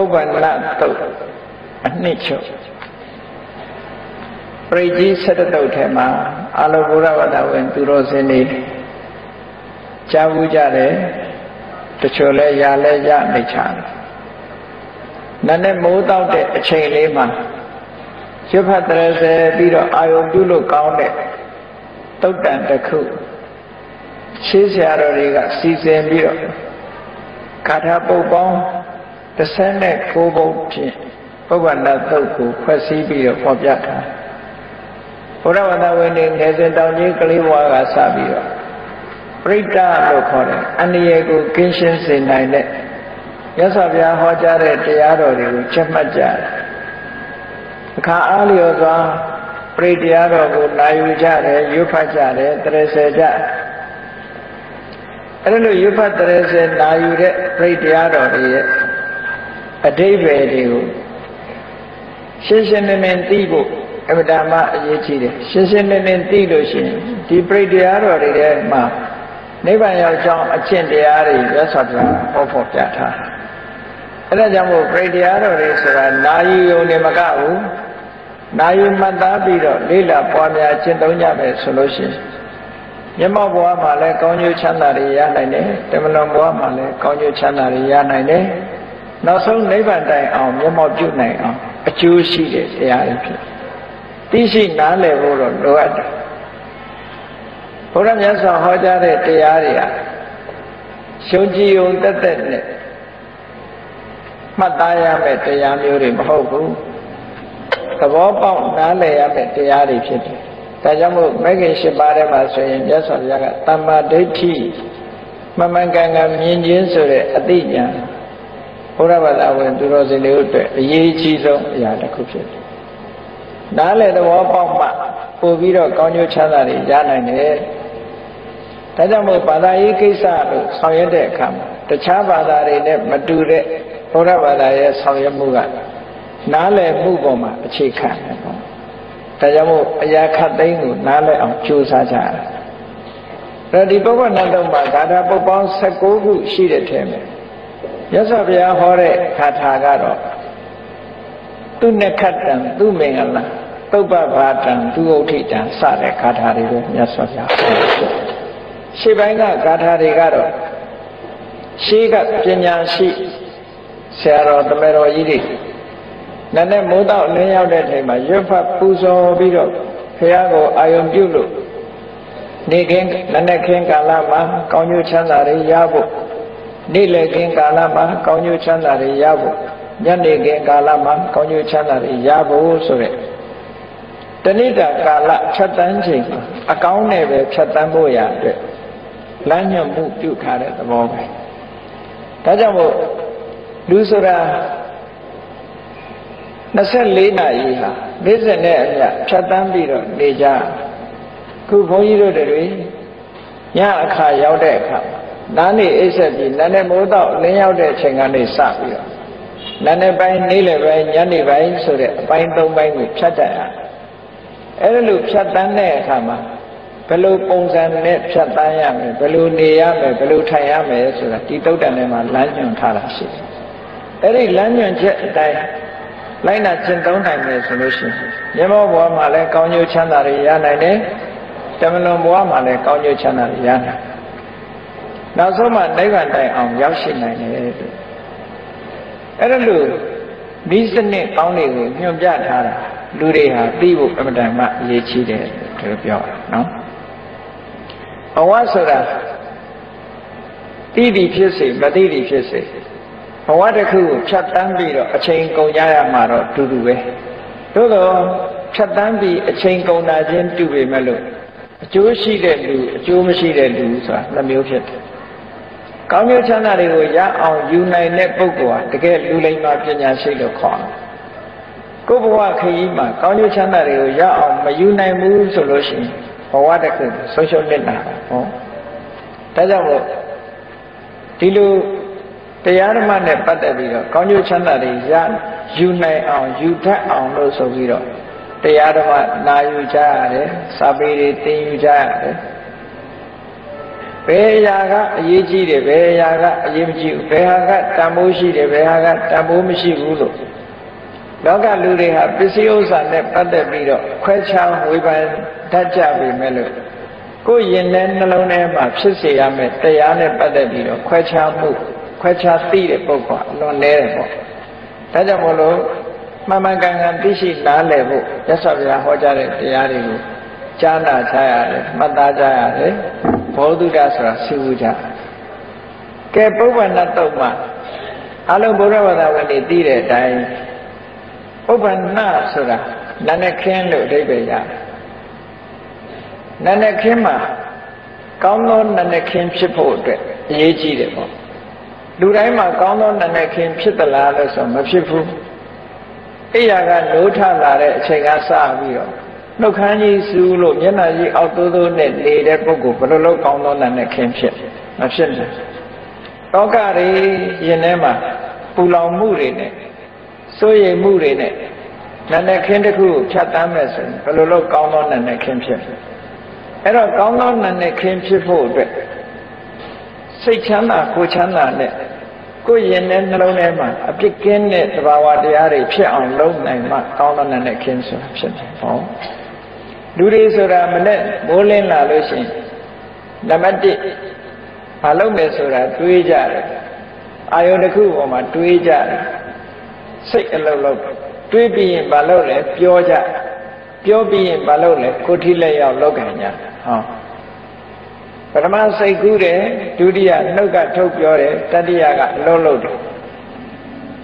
ဥပ္ပန္နတုတ်အနှစ်ချုပ်ပရိကြီး၁၇တုတ်ထဲမှာအာလောဘုရဝတ္တဝင် သူတော်စင်တွေကြားဘူးကြတယ်တချို့လဲရလဲရနေချတယ်နည်းနည်းမိုးတောက်တဲ့အချိန်လေးမှာရွတ်ဖတ်တယ်ဆဲပြီးတော့အာယုံပြုလို့ကောင်းတဲ့တုတ်တန်တစ်ခုရှင်းဆရာတော်တွေကစီစဉ်ပြီးတော့ဂါထာပုတ်ပေါင်း 39ပုံဖြင့်ပုဗ္ဗန္နသုတ်ကိုဖွဲ့စည်းပြီးတော့ဖော်ပြထားဘုရားဝန္တဝိနေနေစဉ်တောင်ကြီးကလေးဘွားကစပြီးတော့ပရိတ္တလို့ခေါ်တယ်အန္တရာယ်ကိုကင်းရှင်းစေနိုင်တဲ့ရသော်ဗျာဟောကြားတဲ့တရားတော်တွေကိုချက်မှတ်ကြတယ်အခါအားလျော်စွာပရိတရားတော်ကိုနာယူကြတယ်ရွတ်ဖတ်ကြတယ်တရစေကြအဲ့လိုရွတ်ဖတ်တရစေနာယူတဲ့ပရိတရားတော်တွေရဲ့ အတိဘယ်တွေကိုရှင်းရှင်းလင်းလင်းသိဖို့အမှန်တမ်းအရေးကြီးတယ်ရှင်းရှင်းလင်းလင်းသိလို့ရှိရင်ဒီပရိတရားတော်တွေထဲမှာနိဗ္ဗာန်ရောက်ကြောင်းအကျင့်တရားတွေရသော်ပြဟောဖို့ပြထားအဲ့ဒါကြောင့်မို့ပရိတရားတော်တွေဆိုတာနာယီယုံနေမကဘူးနာယီမှတ်သားပြီးတော့လေးလာပွားများကျင့်သုံးကြမယ်ဆိုလို့ရှိရင်မျက်မှောက်ဘဝမှာလည်းကောင်းကျိုးချမ်းသာတွေရနိုင်တယ်တမလွန်ဘဝမှာလည်းကောင်းကျိုးချမ်းသာတွေရနိုင်တယ် နောက်ဆုံးနိဗ္ဗာန်တိုင်အောင်မျက်မှောက်ပြုနိုင်အောင်အကျိုးရှိတဲ့တရားတွေဖြစ်သိရှိနားလည်ဖို့တော့လိုအပ်တယ်ဘုရားမြတ်စွာဟောကြားတဲ့တရားတွေဟာရှုံးကြည်ုံတက်တက်နဲ့မှတ်သားရမယ့်တရားမျိုးတွေမဟုတ်ဘူးသဘောပေါက်နားလည်ရမယ့်တရားတွေဖြစ်တယ်ဒါကြောင့်မို့မဂ္ဂင်၈ပါးထဲမှာဆိုရင်မြတ်စွာဘုရားကတမ္မာဒိဋ္ဌိမမှန်ကန်ကန်မြင်ခြင်းဆိုတဲ့အသိဉာဏ် ဘုရားဘာသာဝင်သူတော်စင်တွေအတွက်အရေးကြီးဆုံးအရာတစ်ခုဖြစ်တယ်နားလည်သဘောပေါက်မှပို့ပြီးတော့ကောင်းကျိုးချမ်းသာတွေရနိုင်တယ်ဒါကြောင့်မို့ဘာသာရေးကိစ္စလို့ဆောင်ရွက်တဲ့အခါမှာတခြားဘာသာတွေနဲ့မတူတဲ့ဘုရားဘာသာရဲ့ဆောင်ရွက်မှုကနားလည်မှုပေါ်မှာအခြေခံတယ်ပေါ့ဒါကြောင့်မို့အရာခတ်သိမ်းကိုနားလည်အောင်ကြိုးစားကြရတယ်အဲ့ဒီပုဗ္ဗနတ်တော်မှာဂါထာပုတ်ပေါင်း16ခုရှိတဲ့ထဲမှာ ရသော်ဘုရားဟောတဲ့ခါထာကတော့သူနခတ္တံသူမင်္ဂလာသုပ္ပဘာတံသူဥဋ္ဌိတံစတဲ့ခါထာတွေပဲမြတ်စွာဘုရားဟောရှေ့ပိုင်းကဂါထာတွေကတော့ရှေးကပညာရှိဆရာတော်တမေတော်ကြီးတွေနည်းနည်းမိုးတော့လင်းရောက်တဲ့ချိန်မှာရွတ်ဖတ်ပူဇော်ပြီးတော့ဘုရားကိုအာယုံပြုလို့နေခင်းနည်းနည်းခင်းကာလမှာကောင်းကျိုးချမ်းသာတွေရဖို့ နေ့လည်ခင်းကာလမှာကောင်းကျိုးချမ်းသာတွေရဖို့ညနေခင်းကာလမှာကောင်းကျိုးချမ်းသာတွေရဖို့ဆိုတဲ့တဏိတာကာလဖြတ်တန်းချိန်အကောင်းနဲ့ပဲဖြတ်တန်းဖို့ရအတွက်လမ်းညွှန်မှုပြုထားတဲ့သဘောပဲဒါကြောင့်မို့လူဆိုတာ24နာရီဟာနေ့စဉ်နဲ့အမျှဖြတ်တန်းပြီးတော့နေကြခုဘုန်းကြီးတို့တွေညအခါရောက်တဲ့အခါ နားနေအိပ်ဆက်ပြီးနားနေမိုးတော့လင်းရောက်တဲ့အချိန်ကနေစပြီးတော့နားနေပိုင်းနေ့လယ်ပိုင်းညနေပိုင်းဆိုတဲ့အပိုင်း၃ပိုင်းကိုဖြတ်တတ်ရအဲ့လိုဖြတ်တန်းတဲ့အခါမှာဘယ်လိုပုံစံနဲ့ဖြတ်တန်းရမယ်ဘယ်လိုနေရမယ်ဘယ်လိုထိုင်ရမယ်ဆိုတာဒီတုတ်တန်ထဲမှာလမ်းညွှန်ထားတာရှိတယ်အဲ့ဒီလမ်းညွှန်ချက်အတိုင်းလိုက်နာကျင့်သုံးနိုင်မယ်ဆိုလို့ရှိရင်မြတ်ဘဝမှာလည်းကောင်းကျိုးချမ်းသာတွေရနိုင်တယ်တမလွန်ဘဝမှာလည်းကောင်းကျိုးချမ်းသာတွေရနိုင် နောက်ဆုံးမှနိဗ္ဗာန်တိုင်အောင်ရောက်ရှိနိုင်တယ်အဲ့ဒါလို့ဒီစနစ်ကောင်းတွေကိုညွှန်ပြထားတာလူတွေဟာသိဖို့အမှန်တမ်းမှအရေးကြီးတယ်လို့ပြောတာနော်ဘဝဆိုတာသိသည်ဖြစ်စေမသိသည်ဖြစ်စေဘဝတစ်ခုကိုဖြတ်တန်းပြီးတော့အချိန်ကုန်ကြရမှာတော့တူတူပဲသို့တော့ဖြတ်တန်းပြီးအချိန်ကုန်တာချင်းတူပေမဲ့လို့အကျိုးရှိတဲ့လူအကျိုးမရှိတဲ့လူဆိုတာနှမျိုးဖြစ်တယ် ကောင်းကျိုးချမ်းသာတွေကိုရအောင်ယူနိုင်တဲ့ပုဂ္ဂိုလ်ဟာတကယ်လူလိမ္မာပညာရှိလို့ခေါ်တယ်ကိုယ်ဘဝခရီးမှာကောင်းကျိုးချမ်းသာတွေကိုရအောင်မယူနိုင်ဘူးဆိုလို့ရှိရင်ဘဝတစ်ခုဆုံးရှုံးနေတာဟောဒါကြောင့်မို့ဒီလိုတရားဓမ္မနဲ့ပတ်သက်ပြီးတော့ကောင်းကျိုးချမ်းသာတွေရယူနိုင်အောင်ယူတတ်အောင်လို့ဆိုပြီးတော့တရားဓမ္မနာယူကြရတယ်စာပေတွေသင်ယူကြရတယ် ဘယ်အရာကအရေးကြီးတယ်ဘယ်အရာကအရေးမကြီးဘူးဘယ်ဟာကတန်ဖိုးရှိတယ်ဘယ်ဟာကတန်ဖိုးမရှိဘူးလို့လောကလူတွေဟာပစ္စည်းဥစ္စာနဲ့ပတ်သက်ပြီးတော့ခွဲခြားဝေဖန်တတ်ကြပြီမဲ့လို့ကိုယ်ရင်ထဲနှလုံးထဲမှာဖြစ်စေရမယ့်တရားနဲ့ပတ်သက်ပြီးတော့ခွဲခြားမှုခွဲခြားသိတဲ့ပုဂ္ဂိုလ်အလွန်နည်းတယ်ပေါ့ဒါကြောင့်မို့လို့မှန်မှန်ကန်ကန်သိရှိနားလည်ဖို့ရသော်ဗျာဟောကြားတဲ့တရားတွေကိုကြားနာချရတယ်မှတ်သားကြရတယ် ဘောဓုဒဆိုတာစီဝူကြကဲပုဗ္ဗန္နတုတ်မှာအလုံးဘုရားဘာသာဝင်တွေသိတဲ့အတိုင်းပုဗ္ဗန္နဆိုတာနာနဲ့ခင်းလို့အဓိပ္ပာယ်ရတယ်နာနဲ့ခင်းမှာကောင်းသောနာနဲ့ခင်းဖြစ်ဖို့အတွက်အရေးကြီးတယ်ပေါ့လူတိုင်းမှာကောင်းသောနာနဲ့ခင်းဖြစ်သလားလို့ဆိုမဖြစ်ဘူးအိယာကနိုးထလာတဲ့အချိန်ကစပြီးတော့ နှုတ်ခမ်းကြီးစူးလို့မျက်နှာကြီးအောက်သိုးသိုးနဲ့နေတဲ့ပုဂ္ဂိုလ်ဘယ်လိုလုပ်ကောင်းသောနာနဲ့ခင်းဖြစ်မဖြစ်ဘူးတောကတွေရင်ထဲမှာပူလောင်မှုတွေနဲ့စိုးရိမ်မှုတွေနဲ့နာနဲ့ခင်းတစ်ခုကိုဖြတ်တမ်းမဲ့ဆိုရင်ဘယ်လိုလုပ်ကောင်းသောနာနဲ့ခင်းဖြစ်အဲ့တော့ကောင်းသောနာနဲ့ခင်းဖြစ်ဖို့အတွက်စိတ်ချမ်းသာကိုချမ်းသာနဲ့ ကိုယ်ရင်နဲ့နှလုံးထဲမှာအပြစ်ကင်းတဲ့သဘာဝတရားတွေဖြစ်အောင်လုပ်နိုင်မှကောင်းသောနာနဲ့ခင်းဆိုတာဖြစ်တယ်ဟောလူတွေဆိုတာမနဲ့မိုးလင်းလာလို့ရှိရင်နံပါတ်1မလုပ်မယ်ဆိုတာတွေးကြတယ်အာယုန်တစ်ခုပေါ်မှာတွေးကြတယ်စိတ်အလုံးလုံးတွေးပြီးရင်မလုပ်လဲပြောကြပြောပြီးရင်မလုပ်လဲကိုထိလက်ရောက်လောက်ခံကြဟော ပထမစိတ်ကူးတယ်ဒုတိယနှုတ်ကထုတ်ပြောတယ်တတိယကအလုံးလုံးတယ်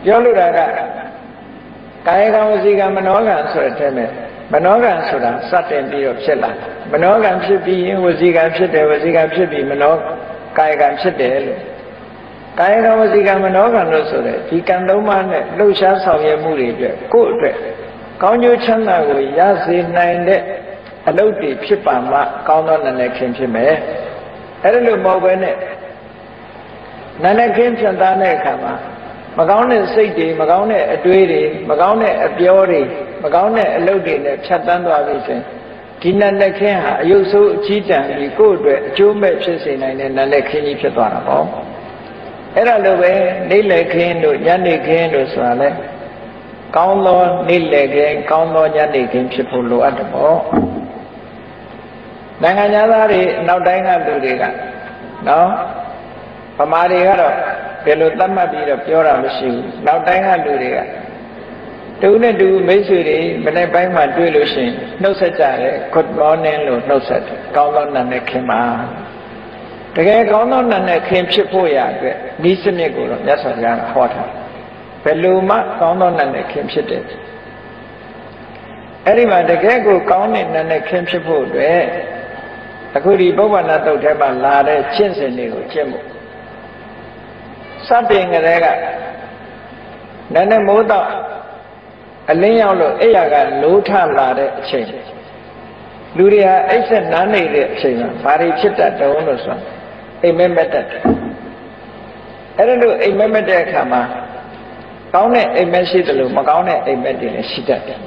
ပြောလို့တာကကာယကံဝစီကံမနောကံဆိုတဲ့ထဲမှာမနောကံဆိုတာစတင်ပြီးတော့ဖြစ်လာမနောကံဖြစ်ပြီးရင်ဝစီကံဖြစ်တယ်ဝစီကံဖြစ်ပြီးမနောကာယကံဖြစ်တယ်လို့ကာယကံဝစီကံမနောကံလို့ဆိုတဲ့ဒီကံသုံးပါးနဲ့လှုပ်ရှားဆောင်ရွက်မှုတွေအတွက်ကိုယ့်အတွက်ကောင်းကျိုးချမ်းသာကိုရစေနိုင်တဲ့အလုပ်တွေဖြစ်ပါမှကောင်းသောနာနဲ့ခင်ဖြစ်မယ် အဲ့ဒါလို့မဟုတ်ဘဲနဲ့နာနဲ့ခင်ဖြတ်သားတဲ့အခါမှာမကောင်းတဲ့စိတ်တွေမကောင်းတဲ့အတွေးတွေမကောင်းတဲ့အပြောတွေမကောင်းတဲ့အလုပ်တွေနဲ့ဖြတ်တန်းသွားပြီဆိုရင်ဒီနတ်လက်ခင်းဟာအယုတ်ဆိုးအကြီးတန်းပြီးကိုယ့်အတွက်အကျိုးမဲ့ဖြစ်စေနိုင်တဲ့နတ်လက်ခင်းကြီးဖြစ်သွားတာပေါ့အဲ့ဒါလိုပဲနေလက်ခင်းတို့ညနေခင်းတို့ဆိုတာလဲကောင်းသောနေလက်ခင်းကောင်းသောညနေခင်းဖြစ်ဖို့လိုအပ်တယ်ပေါ့ နိုင်ငံသားတွေနောက်တိုင်းကလူတွေကနော်ဗမာတွေကတော့ဘယ်လိုသတ်မှတ်ပြီးတော့ပြောတာမရှိဘူးနောက်တိုင်းကလူတွေကတူနဲ့တူမိတ်ဆွေတွေမနေ့ပိုင်းမှတွေ့လို့ရှိရင်နှုတ်ဆက်ကြတယ် good morning လို့နှုတ်ဆက်တယ်ကောင်းသောနာနဲ့ခင်ပါတကယ်ကောင်းသောနာနဲ့ခင်ဖြစ်ဖို့ရအတွက်ဤစနစ်ကိုတော့မြတ်စွာဘုရားကဟောထားဘယ်လိုမှကောင်းသောနာနဲ့ခင်ဖြစ်တယ်အဲ့ဒီမှာတကယ်ကိုကောင်းတဲ့နာနဲ့ခင်ဖြစ်ဖို့အတွက် အခုဒီပုဗ္ဗနာတုတ်ထဲမှာလာတဲ့ကျင့်စဉ်တွေကိုကျင့်ဖို့စတင်ကြတဲ့ကနည်းနည်းမိုးတော့အလင်းရောက်လို့အဲ့ရကနိုးထလာတဲ့အချိန်လူတွေဟာအိတ်ဆက်နားနေတဲ့အချိန်မှာဘာတွေဖြစ်တတ်တုံးလို့ဆိုအိမ်မက်မက်တတ်တယ်အဲ့ဒါလို့အိမ်မက်မက်တဲ့အခါမှာကောင်းတဲ့အိမ်မက်ရှိတယ်လို့မကောင်းတဲ့အိမ်မက်တွေလည်းရှိတတ်တယ်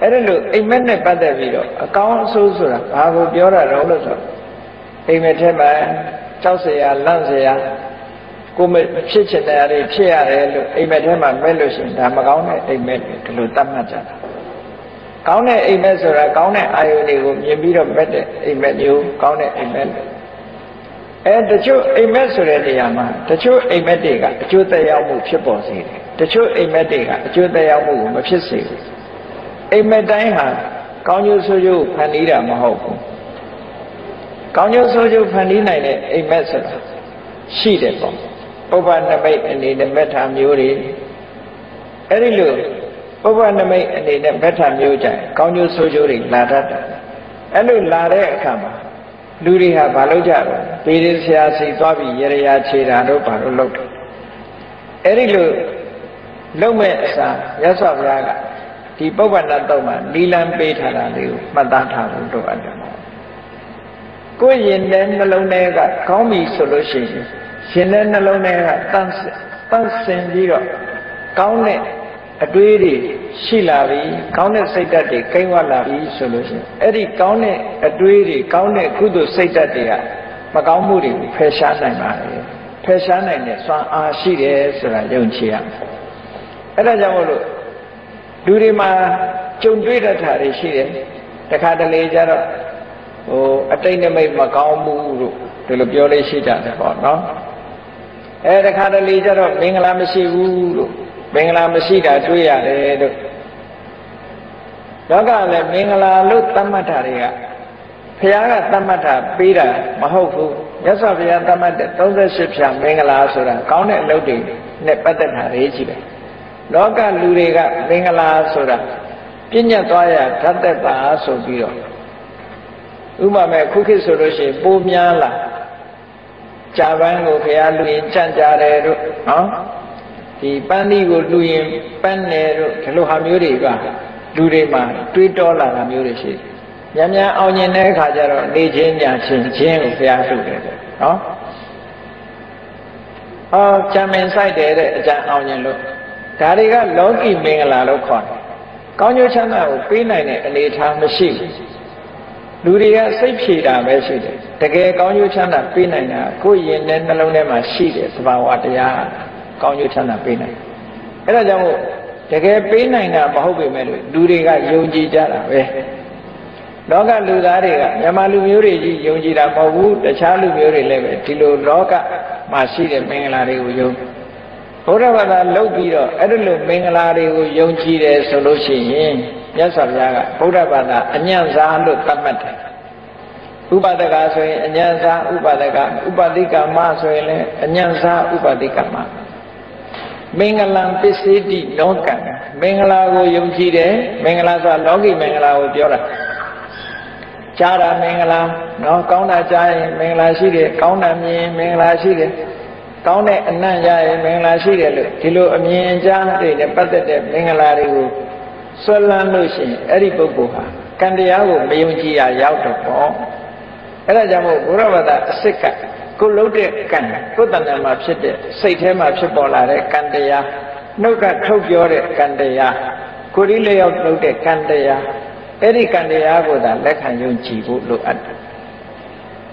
အဲ့ဒါလို့အိမ်မက်နဲ့ပတ်သက်ပြီးတော့အကောင်းအဆိုးဆိုတာဘာကိုပြောတာတော့လို့ဆိုအိမ်မက်ထဲမှာကြောက်စရာလန့်စရာကိုမဖြစ်ချင်တဲ့အရာတွေဖြစ်ရတယ်လို့အိမ်မက်ထဲမှာမဲ့လို့ရှိရင်ဒါမကောင်းတဲ့အိမ်မက်ဒီလိုသတ်မှတ်ကြတာကောင်းတဲ့အိမ်မက်ဆိုတာကောင်းတဲ့အာယုန်တွေကိုမြင်ပြီးတော့မဲ့တဲ့အိမ်မက်မျိုးကောင်းတဲ့အိမ်မက်အဲတချို့အိမ်မက်ဆိုတဲ့နေရာမှာတချို့အိမ်မက်တွေကအကျိုးသက်ရောက်မှုဖြစ်ပေါ်စေတယ်တချို့အိမ်မက်တွေကအကျိုးသက်ရောက်မှုကိုမဖြစ်စေဘူး အိမ်မက်တိုင်းဟာကောင်းကျိုးဆိုးကျိုးဖန်တီးတာမဟုတ်ဘူးကောင်းကျိုးဆိုးကျိုးဖန်တီးနိုင်တဲ့အိမ်မက်ဆိုတာရှိတယ်ပေါ့ပုဗ္ဗနမိတ်အနေနဲ့မက်ထာမျိုးတွေအဲ့ဒီလိုပုဗ္ဗနမိတ်အနေနဲ့မက်ထာမျိုးကြရင်ကောင်းကျိုးဆိုးကျိုးတွေလာတတ်တယ်အဲ့လိုလာတဲ့အခါမှာလူတွေဟာဘာလုပ်ကြလဲပေရဆရာစီသွားပြီးရရခြေတာတို့ဘာလို့လုပ်တယ်အဲ့ဒီလိုလုံမဲ့အစာရသော်ဘုရားက ဒီပုဗ္ဗနာတော့မှာနီလန်းပေးထားတာလေးကိုမှတ်သားထားဖို့တို့အပ်တယ်ကိုယ်ရင်တဲ့နှလုံးထဲကကောင်းပြီဆိုလို့ရှိရင်ရှင်တဲ့နှလုံးထဲကတန့်တန့်စင်ပြီးတော့ကောင်းတဲ့အတွေးတွေရှိလာပြီကောင်းတဲ့စိတ်ဓာတ်တွေကိန်းဝလာပြီဆိုလို့ရှိရင်အဲ့ဒီကောင်းတဲ့အတွေးတွေကောင်းတဲ့ကုသိုလ်စိတ်ဓာတ်တွေကမကောင်းမှုတွေကိုဖယ်ရှားနိုင်ပါတယ်ဖယ်ရှားနိုင်တဲ့စွမ်းအားရှိတယ်ဆိုတာယုံကြည်ရအဲ့ဒါကြောင့်မို့လို့ လူတွေမှာကြုံတွေ့တတ်တာတွေရှိတယ်တခါတလေကျတော့ဟိုအတိတ်နမိတ်မကောင်းဘူးလို့ဒီလိုပြောလေးရှိကြတယ်ပေါ့နော်အဲတခါတလေကျတော့မင်္ဂလာမရှိဘူးလို့မင်္ဂလာမရှိတာတွေ့ရတယ်လို့လောကလည်းမင်္ဂလာလို့သတ်မှတ်တာတွေကဘုရားကသတ်မှတ်တာပေးတာမဟုတ်ဘူးမြတ်စွာဘုရားသတ်မှတ်တဲ့38ဖြာမင်္ဂလာဆိုတာကောင်းတဲ့အလုပ်တွေနဲ့ပတ်သက်တာရေးကြည့်တယ် လောကလူတွေကမင်္ဂလာဆိုတာပြည့်ညတ်သွားရဓာတ်သက်တာဆိုပြီးတော့ဥပမာခုခေတ်ဆိုလို့ရှိရင်ပိုးများလာကြာပန်းကိုဘုရားလူရင်ကြံ့ကြတယ်တို့နော်ဒီပန်းသီးကိုလူရင်ပန်းတယ်တို့ဒီလိုဟာမျိုးတွေကလူတွေမှာတွေးတောလာတာမျိုးတွေရှိတယ်။ညံ့ညံ့အောင်မြင်တဲ့အခါကျတော့နေချင်းညာချင်းချင်းကိုဘုရားဆုတယ်နော်။အော်ချမ်းမင်ဆိုင်တယ်တဲ့အကျံအောင်မြင်လို့ ဒါတွေကလောကီမင်္ဂလာလို့ခေါ်တယ်။ကောင်းကျိုးချမ်းသာကိုပေးနိုင်တဲ့အနေအထားမရှိဘူး။လူတွေကစိတ်ဖြေတာပဲရှိတယ်။တကယ်ကောင်းကျိုးချမ်းသာပေးနိုင်တာကိုယ်ရင်နဲ့နှလုံးထဲမှာရှိတယ်သဘာဝတရားကောင်းကျိုးချမ်းသာပေးနိုင်။အဲဒါကြောင့်မို့တကယ်ပေးနိုင်တာမဟုတ်ပေမဲ့လို့လူတွေကယုံကြည်ကြတာပဲလောကလူသားတွေကမြန်မာလူမျိုးတွေကြီးယုံကြည်တာမဟုတ်ဘူးတခြားလူမျိုးတွေလည်းပဲဒီလိုလောကမှာရှိတဲ့မင်္ဂလာတွေကိုယုံ ဘုရားဘာသာလုပ်ပြီးတော့အဲ့ဒီလိုမင်္ဂလာတွေကိုယုံကြည်တယ်ဆိုလို့ရှိရင်မြတ်စွာဘုရားကဘုရားဘာသာအညံ့စားလို့သတ်မှတ်တယ်ဥပဒကဆိုရင်အညံ့စားဥပဒကဥပတိကမဆိုရင်လည်းအညံ့စားဥပတိကမမင်္ဂလံပစ္စေတိလောကံမင်္ဂလာကိုယုံကြည်တယ်မင်္ဂလာဆိုတာလောကီမင်္ဂလာကိုပြောတာကြားတာမင်္ဂလာနော်ကောင်းတာကြားရင်မင်္ဂလာရှိတယ်ကောင်းတာမြင်မင်္ဂလာရှိတယ် ကောင်းတဲ့အနံ့ရရင်မင်္ဂလာရှိတယ်လို့ဒီလိုအမြင်ကြားတွေနဲ့ပတ်သက်တဲ့မင်္ဂလာတွေကိုဆွဲလန်းလို့ရှိရင်အဲ့ဒီပုဂ္ဂိုလ်ဟာကံတရားကိုမယုံကြည်ရရောက်တော့ပေါ့အဲ့ဒါကြောင့်မို့ဘုရားဘာသာအစစ်ကကိုလှုပ်တဲ့ကံကိုယ်တဏ္ဍာမှာဖြစ်တဲ့စိတ်ထဲမှာဖြစ်ပေါ်လာတဲ့ကံတရားနှုတ်ကထုတ်ပြောတဲ့ကံတရားကိုယ်ဒီလျောက်လှုပ်တဲ့ကံတရားအဲ့ဒီကံတရားကိုသာလက်ခံယုံကြည်ဖို့လိုအပ်တယ်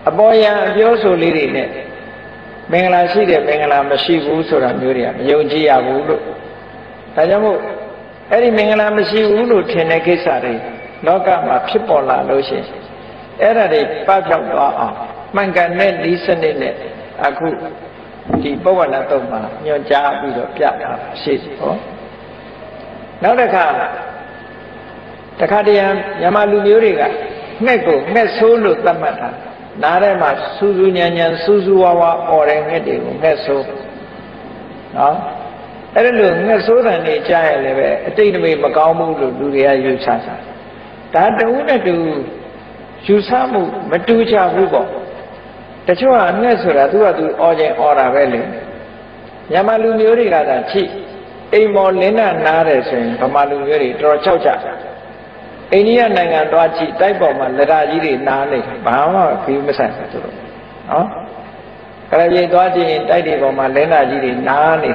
အပေါ်ယံအပြောဆိုလေးတွေနဲ့ မင်္ဂလာရှိတယ်မင်္ဂလာမရှိဘူးဆိုတာမျိုးတွေကမယုံကြည်ရဘူးလို့ဒါကြောင့်မို့အဲ့ဒီမင်္ဂလာမရှိဘူးလို့ထင်တဲ့ကိစ္စတွေလောကမှာဖြစ်ပေါ်လာလို့ရှိရင်အဲ့ဒါတွေပပျောက်သွားအောင်မှန်ကန်တဲ့ဤစနစ်နဲ့အခုဒီပုဗ္ဗနာတုံမှာညွှန်ကြားပြီးတော့ပြတာရှိဟောနောက်တစ်ခါတခါတည်းမြန်မာလူမျိုးတွေကငှက်ကိုငှက်ဆိုးလို့သတ်မှတ်တာ နားထဲမှာစူးစူးညံညံစူးစူးဝါးဝါអော်တဲ့ငှက်တွေကိုငှက်ဆိုးနော်အဲ့ဒါလို့ငှက်ဆိုးတယ်နေကြားရလည်းပဲအတိတ်တမေမကောင်းဘူးလို့လူတွေကယူဆတာဒါတူနဲ့တူယူဆမှုမတူကြဘူးပေါ့တချို့ကအငှက်ဆိုတာသူကသူអော်ခြင်းអော်တာပဲလေမြန်မာလူမျိုးတွေကသာချိအိမ်မော်လင်းနာနားတယ်ဆိုရင်ဗမာလူမျိုးတွေတော်တော်ကြောက်ကြ အိန္ဒိယနိုင်ငံသွားကြည့်တိုက်ပေါ်မှာလရကြီးတွေနားနေဘာမှခီးမဆိုင်ဘူးသူတို့နော်ကရပြေသွားကြည့်ရင်တိုက်တွေပေါ်မှာလဲနာကြီးတွေနားနေ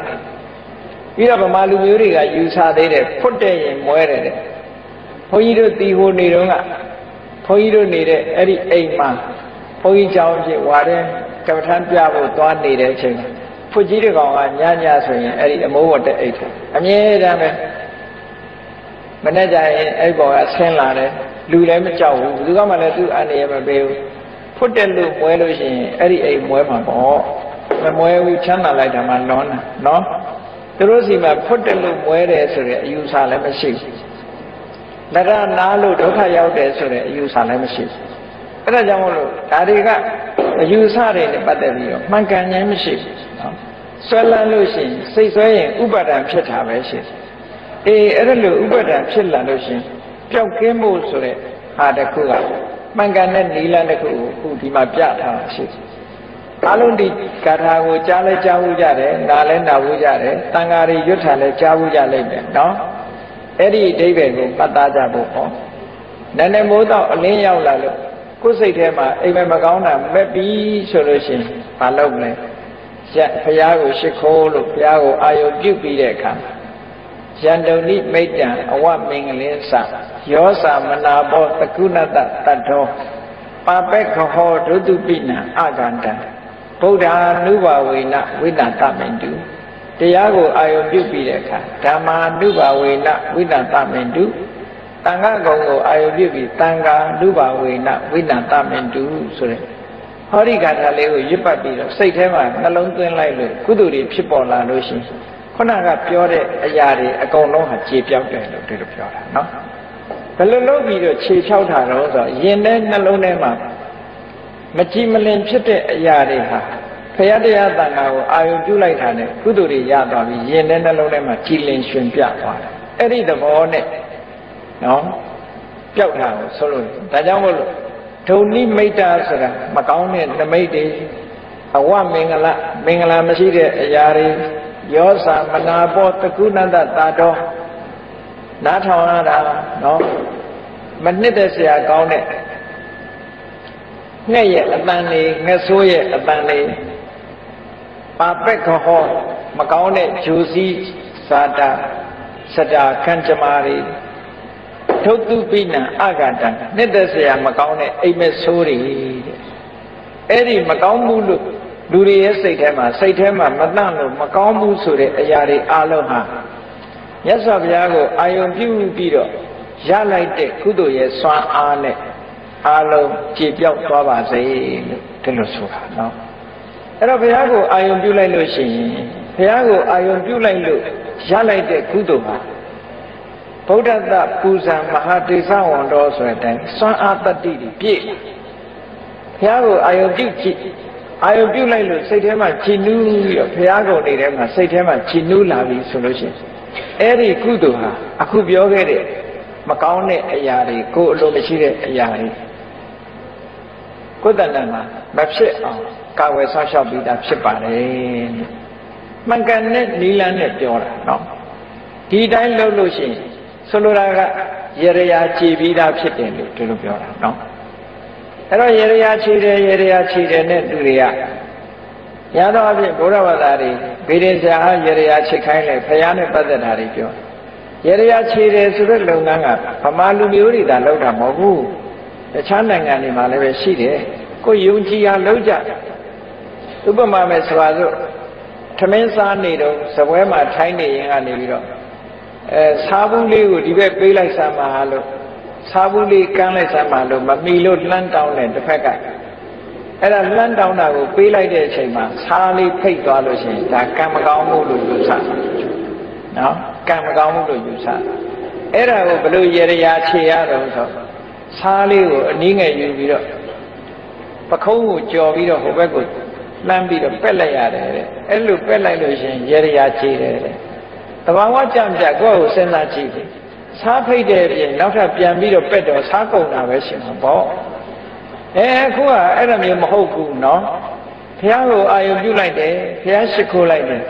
ပြီးတော့ဗမာလူမျိုးတွေကယူဆသေးတယ်ဖွတ်တဲ့ရင်မွဲတယ်တဲ့ဘုန်းကြီးတို့တီဟိုနေတော့ကဘုန်းကြီးတို့နေတဲ့အဲ့ဒီအိမ်မှာဘုန်းကြီးကြောင်းဖြစ်ဝါတဲ့ကပ္ပထန်ပြဖို့သွားနေတဲ့အချိန်ဖွတ်ကြီးတကောင်ကညညဆိုရင်အဲ့ဒီအမိုးဝတ်တဲ့အိတ်ကအမြဲတမ်းပဲ မနေ့ကျရင်အဲ့ဘောကဆင်းလာတယ်လူလည်းမကြောက်ဘူးဘယ်သူကမှလည်းသူ့အနေရမပေးဘူးဖွတ်တယ်လို့မွဲလို့ရှိရင်အဲ့ဒီအိမ်မွဲမှာပေါ့မမွဲဘူးချမ်းသာလိုက်တာမှလွန်တာနော်သူတို့စီမှာဖွတ်တယ်လို့မွဲတယ်ဆိုတဲ့အယူဆလည်းမရှိဘူးလရနာလို့ဒုက္ခရောက်တယ်ဆိုတဲ့အယူဆလည်းမရှိဘူးအဲ့ဒါကြောင့်မို့လို့ဒါတွေကအယူဆတွေနဲ့ပတ်သက်ပြီးတော့မှန်ကန်ခြင်းမရှိဘူးနော်ဆွဲလန်းလို့ရှိရင်စိတ်ဆွဲရင်ဥပါဒံဖြစ်တာပဲရှိတယ် အေးအဲ့ဒါလို့ဥပါဒံဖြစ်လာလို့ရှင်ပျောက်ကင်းဖို့ဆိုတဲ့ဟာတစ်ခုကမှန်ကန်တဲ့နီလန်းတစ်ခုကိုခုဒီမှာပြထားတာရှိတယ်အလုံးဒီကာထာကိုကြားလဲကြားဘူးကြတယ်နားလဲနားဘူးကြတယ်တန်ဃာတွေရွတ်ထာလဲကြားဘူးကြလိမ့်မယ်နော်အဲ့ဒီအဓိပ္ပာယ်ကိုပတ်သားကြဖို့ဟောနည်းနည်းမိုးတော့အလင်းရောက်လာလို့ကိုယ်စိတ်ထဲမှာအိမ်မက်မကောင်းတာမက်ပြီးဆိုလို့ရှင်မလုပ်လဲရဘုရားကိုရှိခိုးလို့ဘုရားကိုအာယုပြုပြီးတဲ့အခါ ယန္တုန်ိမိတ်တံအဝမင်္ဂလင်းစယောစာမနာဘောတကုဏတတ္တောပါပက်ခဟောဒုတုပိနံအကန္တံဗုဒ္ဓ ानु ဘာဝေနဝိတ္တတမင်တုတရားကိုအာယုပြုပြီးတဲ့အခါဓမ္မာနုဘာဝေနဝိတ္တသမင်တုတန်ခါကုံကိုအာယုပြုပြီးတန်ခါနုဘာဝေနဝိတ္တသမင်တုဆိုတဲ့ဟောဒီကထာလေးကိုရွတ်ပတ်ပြီးတော့စိတ်ထဲမှာနှလုံးသွင်းလိုက်လို့ကုသိုလ်တွေဖြစ်ပေါ်လာလို့ရှိရင် ခုနကပြောတဲ့အရာတွေအကုန်လုံးဟာခြေပြောက်တယ်လို့ဒီလိုပြောတာနော်ဘယ်လိုလုပ်ပြီးတော့ခြေဖြောက်တာတော့ဆိုရင်ထဲနှလုံးထဲမှာမကြည်မလင်ဖြစ်တဲ့အရာတွေဟာဖရာတရားတန်ခါကိုအာယုပြုလိုက်တာနဲ့ကုသိုလ်တွေရသွားပြီးရင်ထဲနှလုံးထဲမှာကြည်လင်ရှင်ပြသွားတယ်အဲ့ဒီသဘောနဲ့နော်ပျောက်တာကိုဆိုလို့ဒါကြောင့်မို့လို့ဒုံနိမိတ်တာဆိုတာမကောင်းတဲ့နမိတ်တွေအဝမင်္ဂလမင်္ဂလာမရှိတဲ့အရာတွေ ယောစာမနာဘောတကုဏတတာတော်နားထောင်ရတာနော်မနှစ်သက်เสียကောင်းတဲ့ငှက်ရဲ့အတန်လေးငှက်ဆိုးရဲ့အတန်လေးပါပက်ခဟောမကောင်းတဲ့ဂျူစီစာတာစတာခန့်ကြမာတွေထုတ်သူပိနံအဂတံနှစ်သက်เสียမကောင်းတဲ့အိမ်မက်ဆိုးတွေတဲ့အဲ့ဒီမကောင်းမှုလို့ လူတွေရဲ့စိတ်ထဲမှာစိတ်ထဲမှာမတန့်လို့မကောင်းဘူးဆိုတဲ့အရာတွေအလုံးဟာမြတ်စွာဘုရားကိုအာယုံပြုပြီးတော့ရလိုက်တဲ့ကုသိုလ်ရဲ့စွမ်းအားနဲ့အလုံးကြည်ပြောက်သွားပါစေလို့ဒီလိုဆိုတာနော်အဲ့တော့ဘုရားကိုအာယုံပြုလိုက်လို့ရှိရင်ဘုရားကိုအာယုံပြုလိုက်လို့ရလိုက်တဲ့ကုသိုလ်ဟာဗုဒ္ဓတပူဇံမဟာတေသဝန္တော်ဆိုတဲ့အတိုင်းစွမ်းအားတတ္တိတွေပြည့်ဘုရားကိုအာယုံပြုကြည့် အာယုံပြုလိုက်လို့စိတ်ထဲမှာကြည်နူးပြီးတော့ဘုရားကုံတွေထဲမှာစိတ်ထဲမှာကြည်နူးလာပြီဆိုလို့ရှိရင်အဲ့ဒီကုသိုလ်ဟာအခုပြောခဲ့တဲ့မကောင်းတဲ့အရာတွေကိုယ်အလိုမရှိတဲ့အရာတွေကိုယ်တဏ္ဍာမှာမဖြစ်အောင်ကာဝယ်ဆောက်ရှောက်ပြီးသားဖြစ်ပါတယ်မှန်ကန်တဲ့နီလန်းနဲ့ပြောတာနော်ဒီတိုင်းလုပ်လို့ရှိရင်ဆိုလိုတာကရရရာကြည်ပြီးသားဖြစ်တယ်လို့ဒီလိုပြောတာနော် အဲ့တော့ရေရချီတယ်ရေရချီတယ်နဲ့သူတွေကရတော့အဖြစ်ဘုရားဘာသာတွေဗေဒင်ဆရာဟာရေရချစ်ခိုင်းလေဖယားနဲ့ပတ်သက်တာတွေပြောရေရချီတယ်ဆိုတဲ့လုပ်ငန်းကဗမာလူမျိုးတွေသာလုပ်တာမဟုတ်ဘူးတခြားနိုင်ငံတွေမှာလည်းပဲရှိတယ်ကိုယုံကြည်ရလုပ်ကြဥပမာမဲ့ဆိုပါစို့ထမင်းစားနေတော့စပွဲမှာထိုင်းနေရင်ကနေပြီးတော့အဲစားဘူးလေးကိုဒီဘက်ပေးလိုက်စမ်းပါလို့ စားဘူးလေးကမ်းလိုက်စမ်းပါလို့မမီလို့လှမ်းတောင်းတယ်တစ်ဖက်ကအဲ့ဒါလှမ်းတောင်းတာကိုပေးလိုက်တဲ့အချိန်မှာစားလေးဖိတ်သွားလို့ရှိရင်ဒါကံမကောင်းမှုလို့ယူဆနော်ကံမကောင်းမှုလို့ယူဆအဲ့ဒါကိုဘလို့ရေရရာခြေရတော့ဆိုစားလေးကိုအနည်းငယ်ယူပြီးတော့ပခုံးကိုကြော်ပြီးတော့ဟိုဘက်ကိုလှမ်းပြီးတော့ပက်လိုက်ရတယ်တဲ့အဲ့လိုပက်လိုက်လို့ရှိရင်ရေရရာခြေတယ်တဲ့တဘာဝကြံပြကိုယ့်ကိုစဉ်းစားကြည့်တယ် စားဖိတ်တဲ့အပြင်နောက်ထပ်ပြန်ပြီးတော့ပက်တော့စားကုန်တာပဲရှင်မှာပေါ့အဲအခုကအဲ့လိုမျိုးမဟုတ်ဘူးနော်ဘုရားကိုအာယုပြုလိုက်တယ်ဘုရားရှိခိုးလိုက်တယ်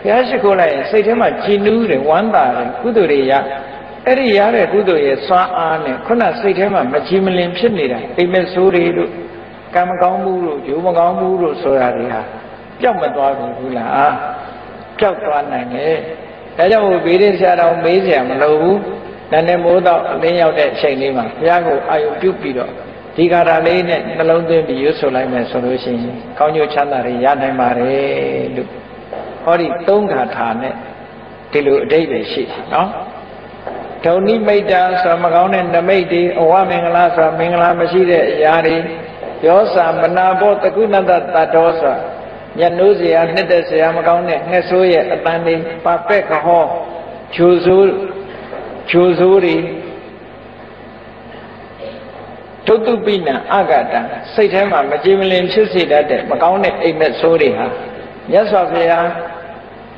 ဘုရားရှိခိုးလိုက်ရင်စိတ်ထဲမှာကြည်နူးတယ်ဝမ်းသာတယ်ကုသိုလ်တွေရအဲ့ဒီရတဲ့ကုသိုလ်ရဲ့စွမ်းအားနဲ့ခုနစိတ်ထဲမှာမကြည်မလင်ဖြစ်နေတာအိမ်မက်ဆိုးတွေလို့ကံမကောင်းမှုလို့ယူမကောင်းမှုလို့ဆိုတာတွေဟာပျောက်မသွားဘူးလားပျောက်သွားနိုင်တယ်ဒါကြောင့်ဗေဒဆရာတော်မေးစရာမလိုဘူး တန်တဲ့မိုးတော့အလင်းရောက်တဲ့အချိန်လေးမှာဘုရားကိုအာယုပြုပြီးတော့ဒီကာရလေးနဲ့နှလုံးသွင်းပြီးရွတ်ဆိုလိုက်မယ်ဆိုလို့ရှိရင်ကောင်းကျိုးချမ်းသာတွေရနိုင်ပါတယ်လို့ဟောဒီသုံးခါထာနဲ့ဒီလိုအတိတ်ပဲရှိနော်ဒုံနိမိတ်တာဆိုမကောင်းတဲ့နမိတ်တွေအဝမင်္ဂလာဆိုမင်္ဂလာမရှိတဲ့အရာတွေရောစာမနာဘောတကုဏတတတောဆိုညနိုးစရာနှစ်သက်စရာမကောင်းတဲ့ငှက်ဆိုးရဲ့အတန်တွေပါပက်ခဟောဂျူဆူ ဂျိုဆိုးတွေတုတ်တုပိနံအဂတံစိတ်ထဲမှာမကြည်မလင်ဖြစ်စေတတ်တဲ့မကောင်းတဲ့အိမ်မက်ဆိုးတွေဟာမြတ်စွာဘုရား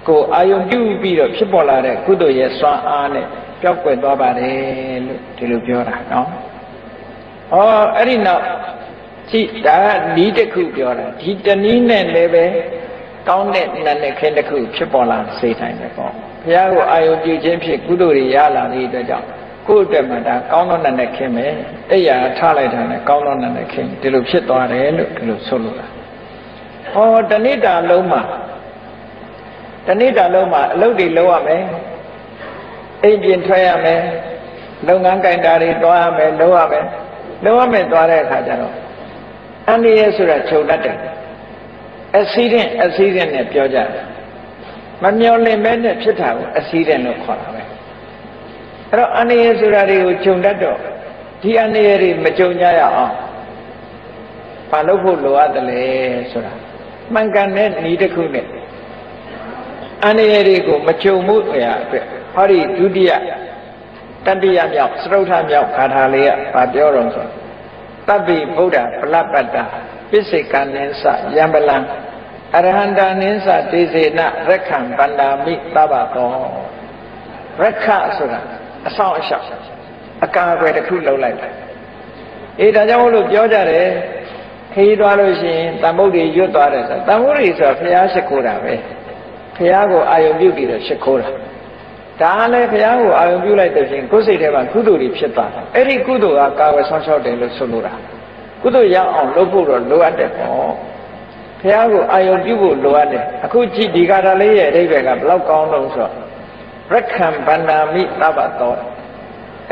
ကိုအာယုံပြုပြီးတော့ဖြစ်ပေါ်လာတဲ့ကုသိုလ်ရဲ့စွမ်းအားနဲ့ပျောက်ကွယ်သွားပါတယ်လို့ဒီလိုပြောတာနော်။ဩအဲ့ဒီနောက်ကြည့်ဒါကနီးတစ်ခုပြောတာဒီတနည်းနဲ့လည်းပဲ ကောင်းတဲ့နတ်နဲ့ခင်းတစ်ခုဖြစ်ပေါ်လာစေတိုင်းပဲပေါ့။ဘုရားကိုအာယုံပြုခြင်းဖြင့်ကုသိုလ်တွေရလာတဲ့အတွက်ကြောင့်ကိုယ့်အတွက်မှဒါကောင်းသောနတ်နဲ့ခင်းမယ်။အဲ့ရထားလိုက်တာနဲ့ကောင်းသောနတ်နဲ့ခင်းဒီလိုဖြစ်သွားတယ်လို့ဒီလိုဆိုလိုတာ။ဟောတဏိတာလုံးမှာတနေ့တာလုံးမှာအလုပ်တွေလုပ်ရမယ်အိမ်ပြင်ထွက်ရမယ်လုပ်ငန်းကင်တာတွေတွားရမယ်လုပ်ရမယ်လုပ်ရမယ်တွားတဲ့အခါကျတော့အန္တရာယ်ဆိုတာခြုံတတ်တယ် အက်ဆီဒင့်အက်ဆီဒင့်နဲ့ပြောကြတယ်မမျော်လင့်မဲနဲ့ဖြစ်တာကိုအက်ဆီဒင့်လို့ခေါ်တာပဲအဲ့တော့အန္တရာယ်ဆိုတာတွေကိုခြုံတတ်တော့ဒီအန္တရာယ်တွေမကြုံကြရအောင်ဘာလို့ဖို့လိုအပ်တယ်လဲဆိုတာမှန်ကန်တဲ့ဤတစ်ခုနဲ့အန္တရာယ်တွေကိုမကြုံမှုအရာအတွက်ဟောဒီဒုတိယတတိယမြောက်သရုတ်ထမြောက်ခါထာလေးကဗာပြောတော့ဆိုတပ္ပိဗုဒ္ဓပလပတ္တ ပိစိကနိသယံပလံအရဟန္တာနိသတေစေနရက္ခံပန္နာမိသဗ္ဗတောရက္ခဆိုတာအဆောင်အရှောက်အကာအကွယ်တစ်ခုလုပ်လိုက်တယ်အေးဒါကြောင့်မို့လို့ပြောကြတယ်ခရီးသွားလို့ရှိရင်တန်ဖို့တွေရွတ်သွားတယ်ဆိုတန်ဖို့တွေဆိုဘုရားရှိခိုးတာပဲဘုရားကိုအာယုံပြုပြီးတော့ရှိခိုးတာဒါလည်းဘုရားကိုအာယုံပြုလိုက်တဲ့ချင်းကိုယ်စိတ်ထဲမှာကုသိုလ်တွေဖြစ်သွားတယ်အဲ့ဒီကုသိုလ်ကကာဝယ်ဆောင်ရှောက်တယ်လို့ဆိုလိုတာ ကုသိုလ်ရအောင်လုပ်ဖို့တော့လိုအပ်တယ်ပေါ့ဘုရားကိုအာယုံပြုဖို့လိုအပ်တယ်အခုကြည့်ဒီကာတာလေးရဲ့အဓိပ္ပာယ်ကဘလောက်ကောင်းလို့ဆိုတော့ရက္ခံဗန္နာမိသဗ္ဗတော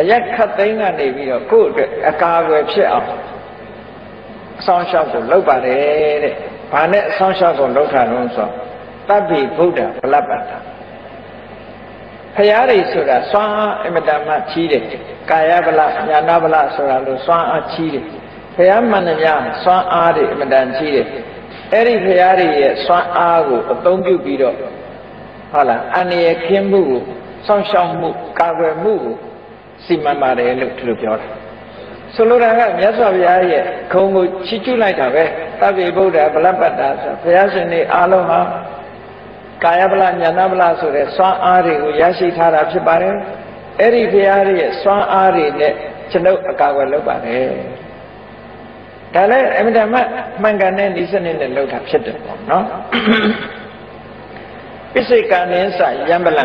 အရက်ခတ်သိမ်းကနေပြီးတော့ကိုယ့်အတွက်အကာအကွယ်ဖြစ်အောင်အဆောင်ရှောက်ကိုလုပ်ပါတယ်တဲ့။ဘာနဲ့အဆောင်ရှောက်ကိုလုပ်တာလို့ဆိုတပ္ပိဗုဒ္ဓဗလပ္ပတ္တဖရာတွေဆိုတာစွမ်းအားအမတမကြီးတယ်။ကာယဗလညာနာဗလဆိုတာလို့စွမ်းအားကြီးတယ်။ ဖရာမှန်များစွမ်းအားတွေအမတန်ကြီးတယ်။အဲ့ဒီဖရာတွေရဲ့စွမ်းအားကိုအသုံးပြုပြီးတော့ဟုတ်လားအန္တရာယ်ခင်းမှုကိုစောင့်ရှောက်မှုကာကွယ်မှုကိုစီမံပါတယ်လို့ဒီလိုပြောတာဆိုလိုတာကမြတ်စွာဘုရားရဲ့ခုံကိုချီးကျူးလိုက်တာပဲတပ္ပိဗုဒ္ဓဗလပတ္တာဆိုဘုရားရှင်တွေအားလုံးဟာကာယဗလညာနာဗလဆိုတဲ့စွမ်းအားတွေကိုရရှိထားတာဖြစ်ပါတယ်အဲ့ဒီဘုရားရဲ့စွမ်းအားတွေနဲ့ကျွန်ုပ်အကာအကွယ်လုပ်ပါတယ် ဒါလည်းအမြဲတမ်းမှန်ကန်တဲ့ဤစနစ်နဲ့လုပ်တာဖြစ်တယ်ပေါ့နော်ပိစိကနိသယံပလံ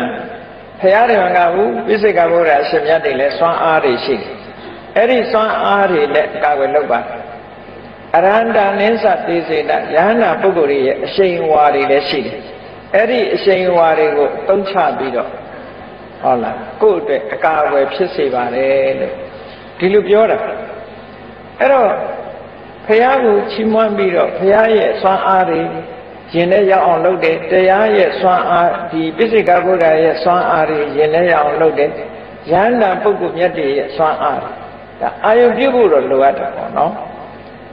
ဖရာတွေမကဘူးပိစိကဘုရားအရှင်မြတ်တွေလည်းစွမ်းအားတွေရှိတယ်အဲ့ဒီစွမ်းအားတွေနဲ့ကာကွယ်လုပ်ပါအရဟန္တာနိသတေစေတယဟနာပုဂ္ဂိုလ်ရဲ့အရှိန်ဝါတွေလည်းရှိတယ်အဲ့ဒီအရှိန်ဝါတွေကိုတုံးချပြီးတော့ဟုတ်လားကိုယ့်အတွက်အကာအကွယ်ဖြစ်စေပါတယ်လို့ဒီလိုပြောတာအဲ့တော့ ဖရာကိုချီးမွမ်းပြီးတော့ဖရာရဲ့စွမ်းအားတွေရင်ထဲရောက်အောင်လုပ်တယ်တရားရဲ့စွမ်းအားဒီပိစိကဗုဒ္ဓရဲ့စွမ်းအားတွေရင်ထဲရောက်အောင်လုပ်တယ်ယန္တာပုဂ္ဂိုလ်မြတ်တွေရဲ့စွမ်းအားဒါအာယုပြုဖို့တော့လိုအပ်တယ်ပေါ့နော်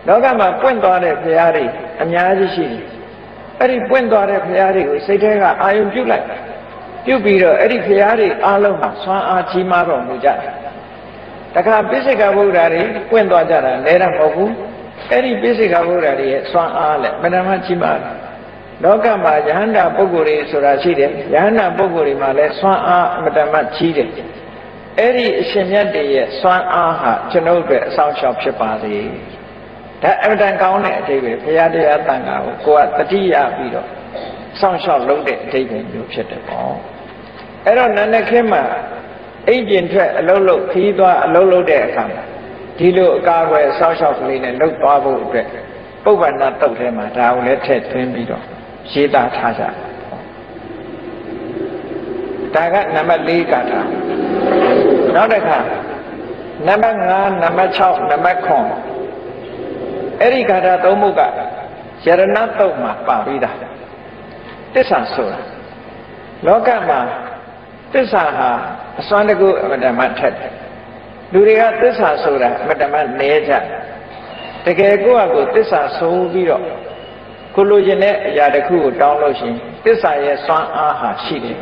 လောကမှာပွင့်သွားတဲ့ဘုရားတွေအများကြီးရှိတယ်အဲ့ဒီပွင့်သွားတဲ့ဘုရားတွေကိုစိတ်ထဲကအာယုပြုလိုက်ပြုပြီးတော့အဲ့ဒီဘုရားတွေအားလုံးဟာစွမ်းအားကြီးမားတော်မူကြတယ်တခါပိစိကဗုဒ္ဓတွေပွင့်သွားကြတာလဲတာမဟုတ်ဘူး အဲ့ဒီပိစိကဗုဒ္ဓတွေရဲ့စွမ်းအားလည်းမနမကြီးမားတယ်လောကမှာယဟန္တာပုဂ္ဂိုလ်တွေဆိုတာရှိတယ်ယဟန္တာပုဂ္ဂိုလ်တွေမှာလည်းစွမ်းအားအမတမကြီးတယ်အဲ့ဒီအရှင်မြတ်တွေရဲ့စွမ်းအားဟာကျွန်ုပ်တို့အဆောင်ရှောက်ဖြစ်ပါစေဒါအမတန်ကောင်းတဲ့အဓိပ္ပာယ်ဘုရားတရားတန်ခါကိုကိုကတတိယပြီးတော့စောင့်ရှောက်လုပ်တဲ့အဓိပ္ပာယ်မျိုးဖြစ်တယ်ပေါ့အဲ့တော့နန္ဒခေမှာအိမ်ပြင်ထွက်အလုံးလုံးခီးသွားအလုံးလုံးတဲ့အခါမှာ ဒီလိုအကာအကွယ်စောင့်ရှောက်ကလေးနဲ့လှုပ်သွားဖို့အတွက်ပုဗ္ဗန္နတုတ်ထဲမှာဒါကိုလည်းထည့်သွင်းပြီးတော့ရေးသားထားကြဒါကနံပါတ်၄ကထာနောက်တစ်ခါနံပါတ်5နံပါတ်6နံပါတ်9အဲ့ဒီဂါထာသုံးခုကယရဏတုတ်မှာပါပြီးတာတစ္ဆာဆိုတာလောကမှာတစ္ဆာဟာအစွမ်းတကူအမတ္တမထက်တယ် လူတွေကတစ္ဆာဆိုတာအမတ္တမနဲကြတကယ်ကိုယ့်အကိုတစ္ဆာဆိုပြီးတော့ကိုလိုချင်တဲ့အရာတစ်ခုကိုတောင်းလို့ရှိရင်တစ္ဆာရဲ့စွမ်းအားဟာရှိတယ်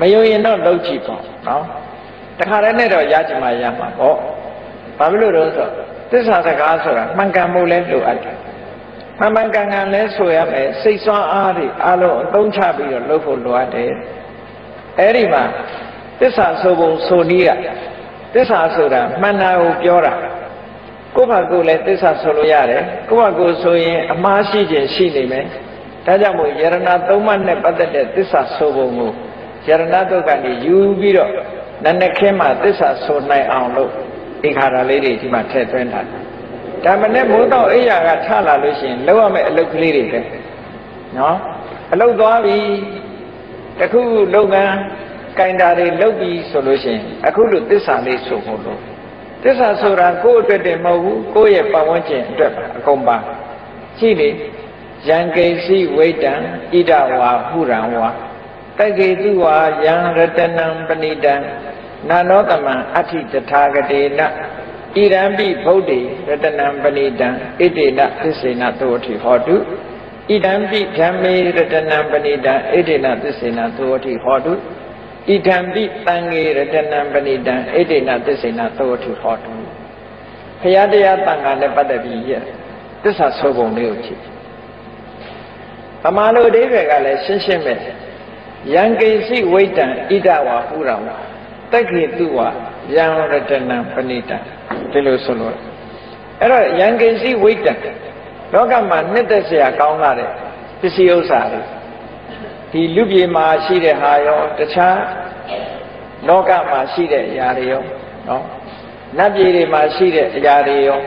မယုံရင်တော့လုပ်ကြည့်ပေါ့နော်တခါတည်းနဲ့တော့ရကြမှာရမှာပေါ့ဘာဖြစ်လို့လဲဆိုသစ္စာစကားဆိုတာမှန်ကန်မှုလဲလိုအပ်တယ်မှန်မှန်ကန်ကန်လဲဆိုရမယ်စိတ်စွမ်းအားတွေအလုံးအသုံးချပြီးတော့လုပ်ဖို့လိုအပ်တယ်အဲ့ဒီမှာသစ္စာဆိုပုံဆိုနည်းက သစ္စာဆိုတာမှန်တာကိုပြောတာကိုယ့်ဘာကိုယ်လည်းသစ္စာဆိုလို့ရတယ်ကိုယ့်ဘာကိုယ်ဆိုရင်အမှားရှိခြင်းရှိနေမယ်ဒါကြောင့်မို့ယရဏသုံးပါးနဲ့ပတ်သက်တဲ့သစ္စာဆိုပုံကိုယရဏတုတ်ကနေယူပြီးတော့နနခင်းမှာသစ္စာဆိုနိုင်အောင်လို့ဒီခါရလေးတွေဒီမှာထည့်သွင်းထားတယ်ဒါမနဲ့မိုးတော့အိယာကထလာလို့ရှိရင်လောက်ရမယ့်အလုပ်ကလေးတွေပဲနော်အလုပ်သွားပြီတခုလုပ်ငန်း ကင်တာတွေလုပ်ပြီဆိုလို့ရှိရင်အခုလိုသစ္စာလေးဆိုဖို့လို့သစ္စာဆိုတာကိုယ့်အတွက်တည်းမဟုတ်ဘူးကိုယ့်ရဲ့ပတ်ဝန်းကျင်အတွက်ပါအကုန်ပါရှိလေယံကိစီဝိတံဣဒဝါဟုရံဝါတကေတုဝါယံရတနံပဏိတံနာနောတမံအဋ္ဌိတထာဂတေနဣရံပိဗုဒ္ဓေရတနံပဏိတံဣတိနသစ္စေနသောတိဟောတုဣဒံပိဓမ္မေရတနံပဏိတံဣတိနသစ္စေနသောတိဟောတု ဣဒံတိတံငေရတနံပဏိတံဣဒိဏသစ္စေနသောထုဟောတုဘုရားတရားတန်ခါနဲ့ပတ်သက်ပြီးရသစ္စာဆိုပုံလေးကိုကြည့်ပမာလိုအဓိပ္ပာယ်ကလည်းရှင်းရှင်းပဲယံကိစီဝိတံဣဒဝါဟူရံတက္ခေတုဝါယံရတနံပဏိတံဒီလိုဆိုလို့အဲ့တော့ယံကိစီဝိတံလောကမှာနှစ်သက်စရာကောင်းလာတဲ့ပစ္စည်းဥစ္စာတွေ ဒီလူပြေမှာရှိတဲ့ဟာရောတခြားလောကမှာရှိတဲ့အရာတွေရောနော်နတ်ပြည်တွေမှာရှိတဲ့အရာတွေရော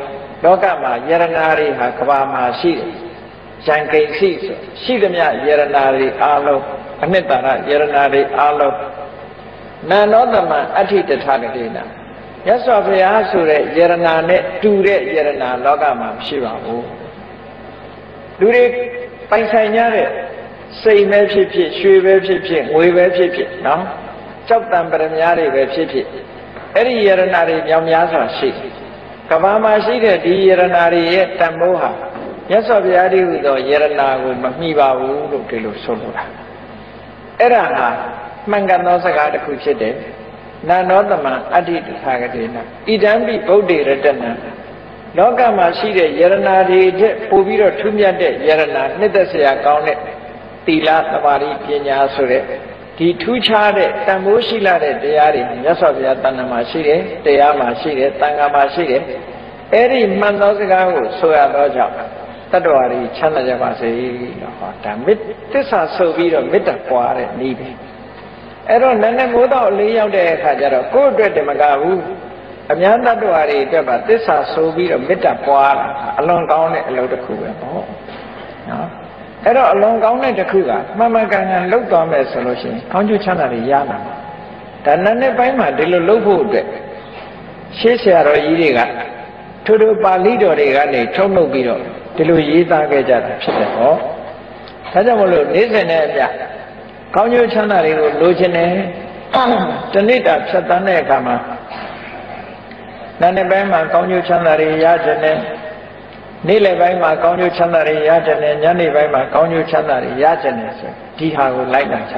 လောကမှာယရနာတွေဟာကဘာမှာရှိတယ်။ရံကိစီဆိုရှိသမျှယရနာတွေအားလုံးအနှစ်သာရယရနာတွေအားလုံးနာနောသမအဋ္ဌိတထကတိနာရသော်ဘုရားဆိုတဲ့ယရနာနဲ့တူတဲ့ယရနာလောကမှာမရှိပါဘူး။လူတွေပိုင်ဆိုင်ကြတဲ့ စိတ်ပဲဖြစ်ဖြစ်ရွှေပဲဖြစ်ဖြစ်ငွေပဲဖြစ်ဖြစ်နော်ကြောက်တံပရမများတွေပဲဖြစ်ဖြစ်အဲ့ဒီယရနာတွေမြောင်များစွာရှိကဘာမှာရှိတဲ့ဒီယရနာတွေရဲ့တန်ဖိုးဟာမြတ်စွာဘုရားတည်းဟူသောယရနာကိုမမှီပါဘူးလို့ဒီလိုဆိုလိုတာအဲ့ဒါဟာမှန်ကန်သောစကားတစ်ခုဖြစ်တယ်နာနောတမံအဋ္ဌိတထာဂတိနာဣဒံပိဗုဒ္ဓေရတနာလောကမှာရှိတဲ့ယရနာတွေတဲ့ပို့ပြီးတော့ထူးမြတ်တဲ့ယရနာနှစ်သက်စရာကောင်းတဲ့ သီလသမာဓိပညာဆိုတဲ့ဒီထူးခြားတဲ့တန်ဖိုးရှိလာတဲ့တရားတွေမြတ်စွာဘုရားတဏ္ဍာမှာရှိတယ်တရားမှာရှိတယ်တန်ခါမှာရှိတယ်အဲ့ဒီမှန်သောစကားကိုဆိုရသောကြောင့်တတ္တဝါတွေချမ်းသာကြပါစေလို့ဟောဒါမေတ္တစ္ဆာဆိုပြီးတော့မေတ္တာပွားတဲ့နည်းပဲအဲ့တော့နည်းနည်းမိုးတော့လေးရောက်တဲ့အခါကျတော့ကိုယ့်အတွက်တမကဘူးအများတတ္တဝါတွေအတွက်ပါသစ္စာဆိုပြီးတော့မေတ္တာပွားတာအလွန်ကောင်းတဲ့အလုပ်တစ်ခုပဲပေါ့နော် အဲ့တော့အလွန်ကောင်းတဲ့တစ်ခုကမှန်မှန်ကန်ကန်လှုပ်သွားမယ်ဆိုလို့ရှိရင်ကောင်းကျိုးချမ်းသာတွေရလာမှာဒါနနဲ့ပိုင်းမှာဒီလိုလှုပ်ဖို့အတွက်ရှေးဆရာတော်ကြီးတွေကထို့ထို့ပါဠိတော်တွေကနေထုံးနှုတ်ပြီးတော့ဒီလိုရေးသားခဲ့ကြတာဖြစ်တယ်ဟောဒါကြောင့်မလို့နေ့စဉ်နဲ့အပြကောင်းကျိုးချမ်းသာတွေကိုလိုချင်တယ်တဏိတာဖြတ်တန်းတဲ့အခါမှာနာနဲ့ပိုင်းမှာကောင်းကျိုးချမ်းသာတွေရချင်တယ် နေ့လယ်ပိုင်းမှာကောင်းကျိုးချမ်းသာတွေရကြတယ်ညနေပိုင်းမှာကောင်းကျိုးချမ်းသာတွေရကြတယ်ဆိုဒီဟာကိုလိုက်လာချ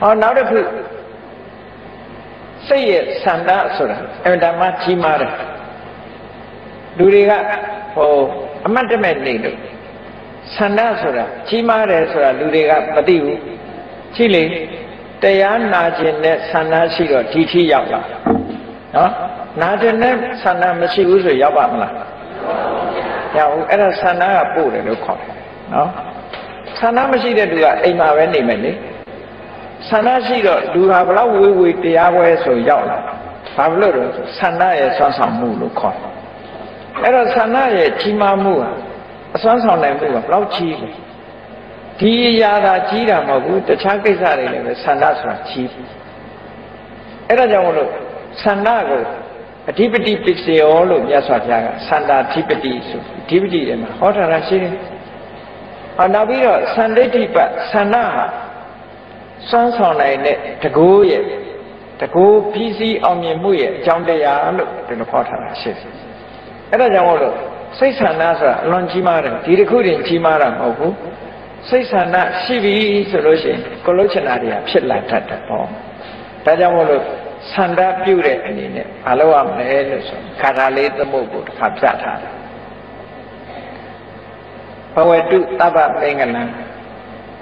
ဟောနောက်တစ်ခုစိတ်ရဲ့ဆန္ဒဆိုတာအမှန်တမ်းကြီးမားတယ်လူတွေကဟိုအမတ်တမဲ့နေလို့ဆန္ဒဆိုတာကြီးမားတယ်ဆိုတာလူတွေကမသိဘူးကြည့်လေတရားနာခြင်းနဲ့ဆန္ဒရှိတော့ဒီထိရောက်လာနော် နာကျင်တဲ့ဆန္ဒမရှိဘူးဆိုရောက်ပါမလားရောက်ဘူးအဲ့ဒါဆန္ဒကပို့တယ်လို့ခေါ်တယ်နော်ဆန္ဒမရှိတဲ့သူကအိမ်မှာပဲနေမယ်လေဆန္ဒရှိတော့လူဟာဘလောက်ဝေးဝေးတရားပွဲဆိုရောက်လာဘာလို့လဲဆိုဆန္ဒရဲ့ဆွမ်းဆောင်မှုလို့ခေါ်တယ်အဲ့တော့ဆန္ဒရဲ့ကြီးမားမှုဟာအစွမ်းဆောင်နိုင်မှုကဘလောက်ကြီးလဲဒီအရာသာကြီးတာမဟုတ်ဘူးတခြားကိစ္စတွေလည်းပဲဆန္ဒဆိုတာကြီးအဲ့ဒါကြောင့်မလို့ဆန္ဒကို အဓိပတိပစ္စယောလို့မြတ်စွာဘုရားကစန္ဒာဓိပတိဆိုဓိပတိထဲမှာဟောထားတာရှိတယ်။ဟောနောက်ပြီးတော့စန္ဒိဋ္ဌိပတ်ဆန္ဒဟာစွမ်းဆောင်နိုင်တဲ့တကူရဲ့တကူပြီးစီးအောင်မြင်မှုရဲ့အကြောင်းတရားလို့ဒီလိုဟောထားတာရှိတယ်။အဲ့ဒါကြောင့်မို့လို့စိတ်ဆန္ဒဆိုတာအလွန်ကြီးမားတယ်ဒီတစ်ခုတည်းကြီးမားတာမဟုတ်ဘူး။စိတ်ဆန္ဒရှိပြီဆိုလို့ရှိရင်ကိုလုံးချင်တာတွေကဖြစ်လာတတ်တယ်ပေါ့။ဒါကြောင့်မို့လို့ ဆန္ဒပြုတဲ့အနေနဲ့မလုပ်ရမယ်လို့ဆိုခါထာလေးသမုတ်ကိုတစ်ခါပြထားတယ်ဘဝတုသဗ္ဗမင်္ဂလံ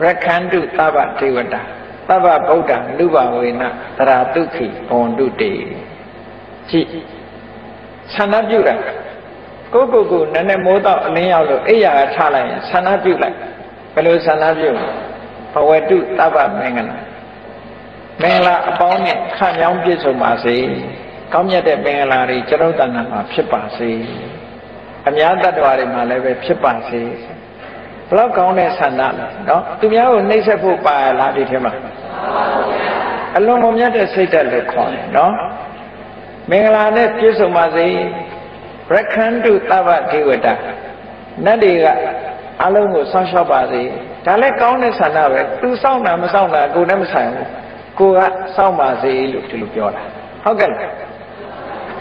ရခန္တုသဗ္ဗဒေဝတာသဗ္ဗဗုဒ္ဓလူဘဝေနသရာတုခိဘွန်တုတေကြည့်ဆန္ဒပြုတာကိုကိုကိုနည်းနည်းမိုးတော့အလင်းရောက်လို့အိယာကချလိုက်ရင်ဆန္ဒပြုလိုက်ဘယ်လိုဆန္ဒပြုဘဝတုသဗ္ဗမင်္ဂလံ မင်္ဂလာအပေါင်းနဲ့ခန့်မြောင်းပြည့်စုံပါစေကောင်းမြတ်တဲ့မင်္ဂလာတွေကျွန်ုပ်တဏ္ဍာမှာဖြစ်ပါစေအများတ attva တွေမှာလည်းပဲဖြစ်ပါစေဘလောက်ကောင်းတဲ့ဆန္ဒလဲနော်သူများကိုနှိမ့်ဆက်ဖို့ပါလားဒီထဲမှာအလွန်ကုန်မြတ်တဲ့စိတ်ဓာတ်လို့ခေါ်တယ်နော်မင်္ဂလာနဲ့ပြည့်စုံပါစေရခန္တုသဗ္ဗဒေဝတာနတ်တွေကအလုံးကိုဆောင်းလျှောက်ပါစေဒါလည်းကောင်းတဲ့ဆန္ဒပဲသူစောင့်တာမစောင့်တာကိုယ်နဲ့မဆိုင်ဘူး ကိုကစောင့်ပါစေလို့ဒီလိုပြောတာဟုတ်ကဲ့လား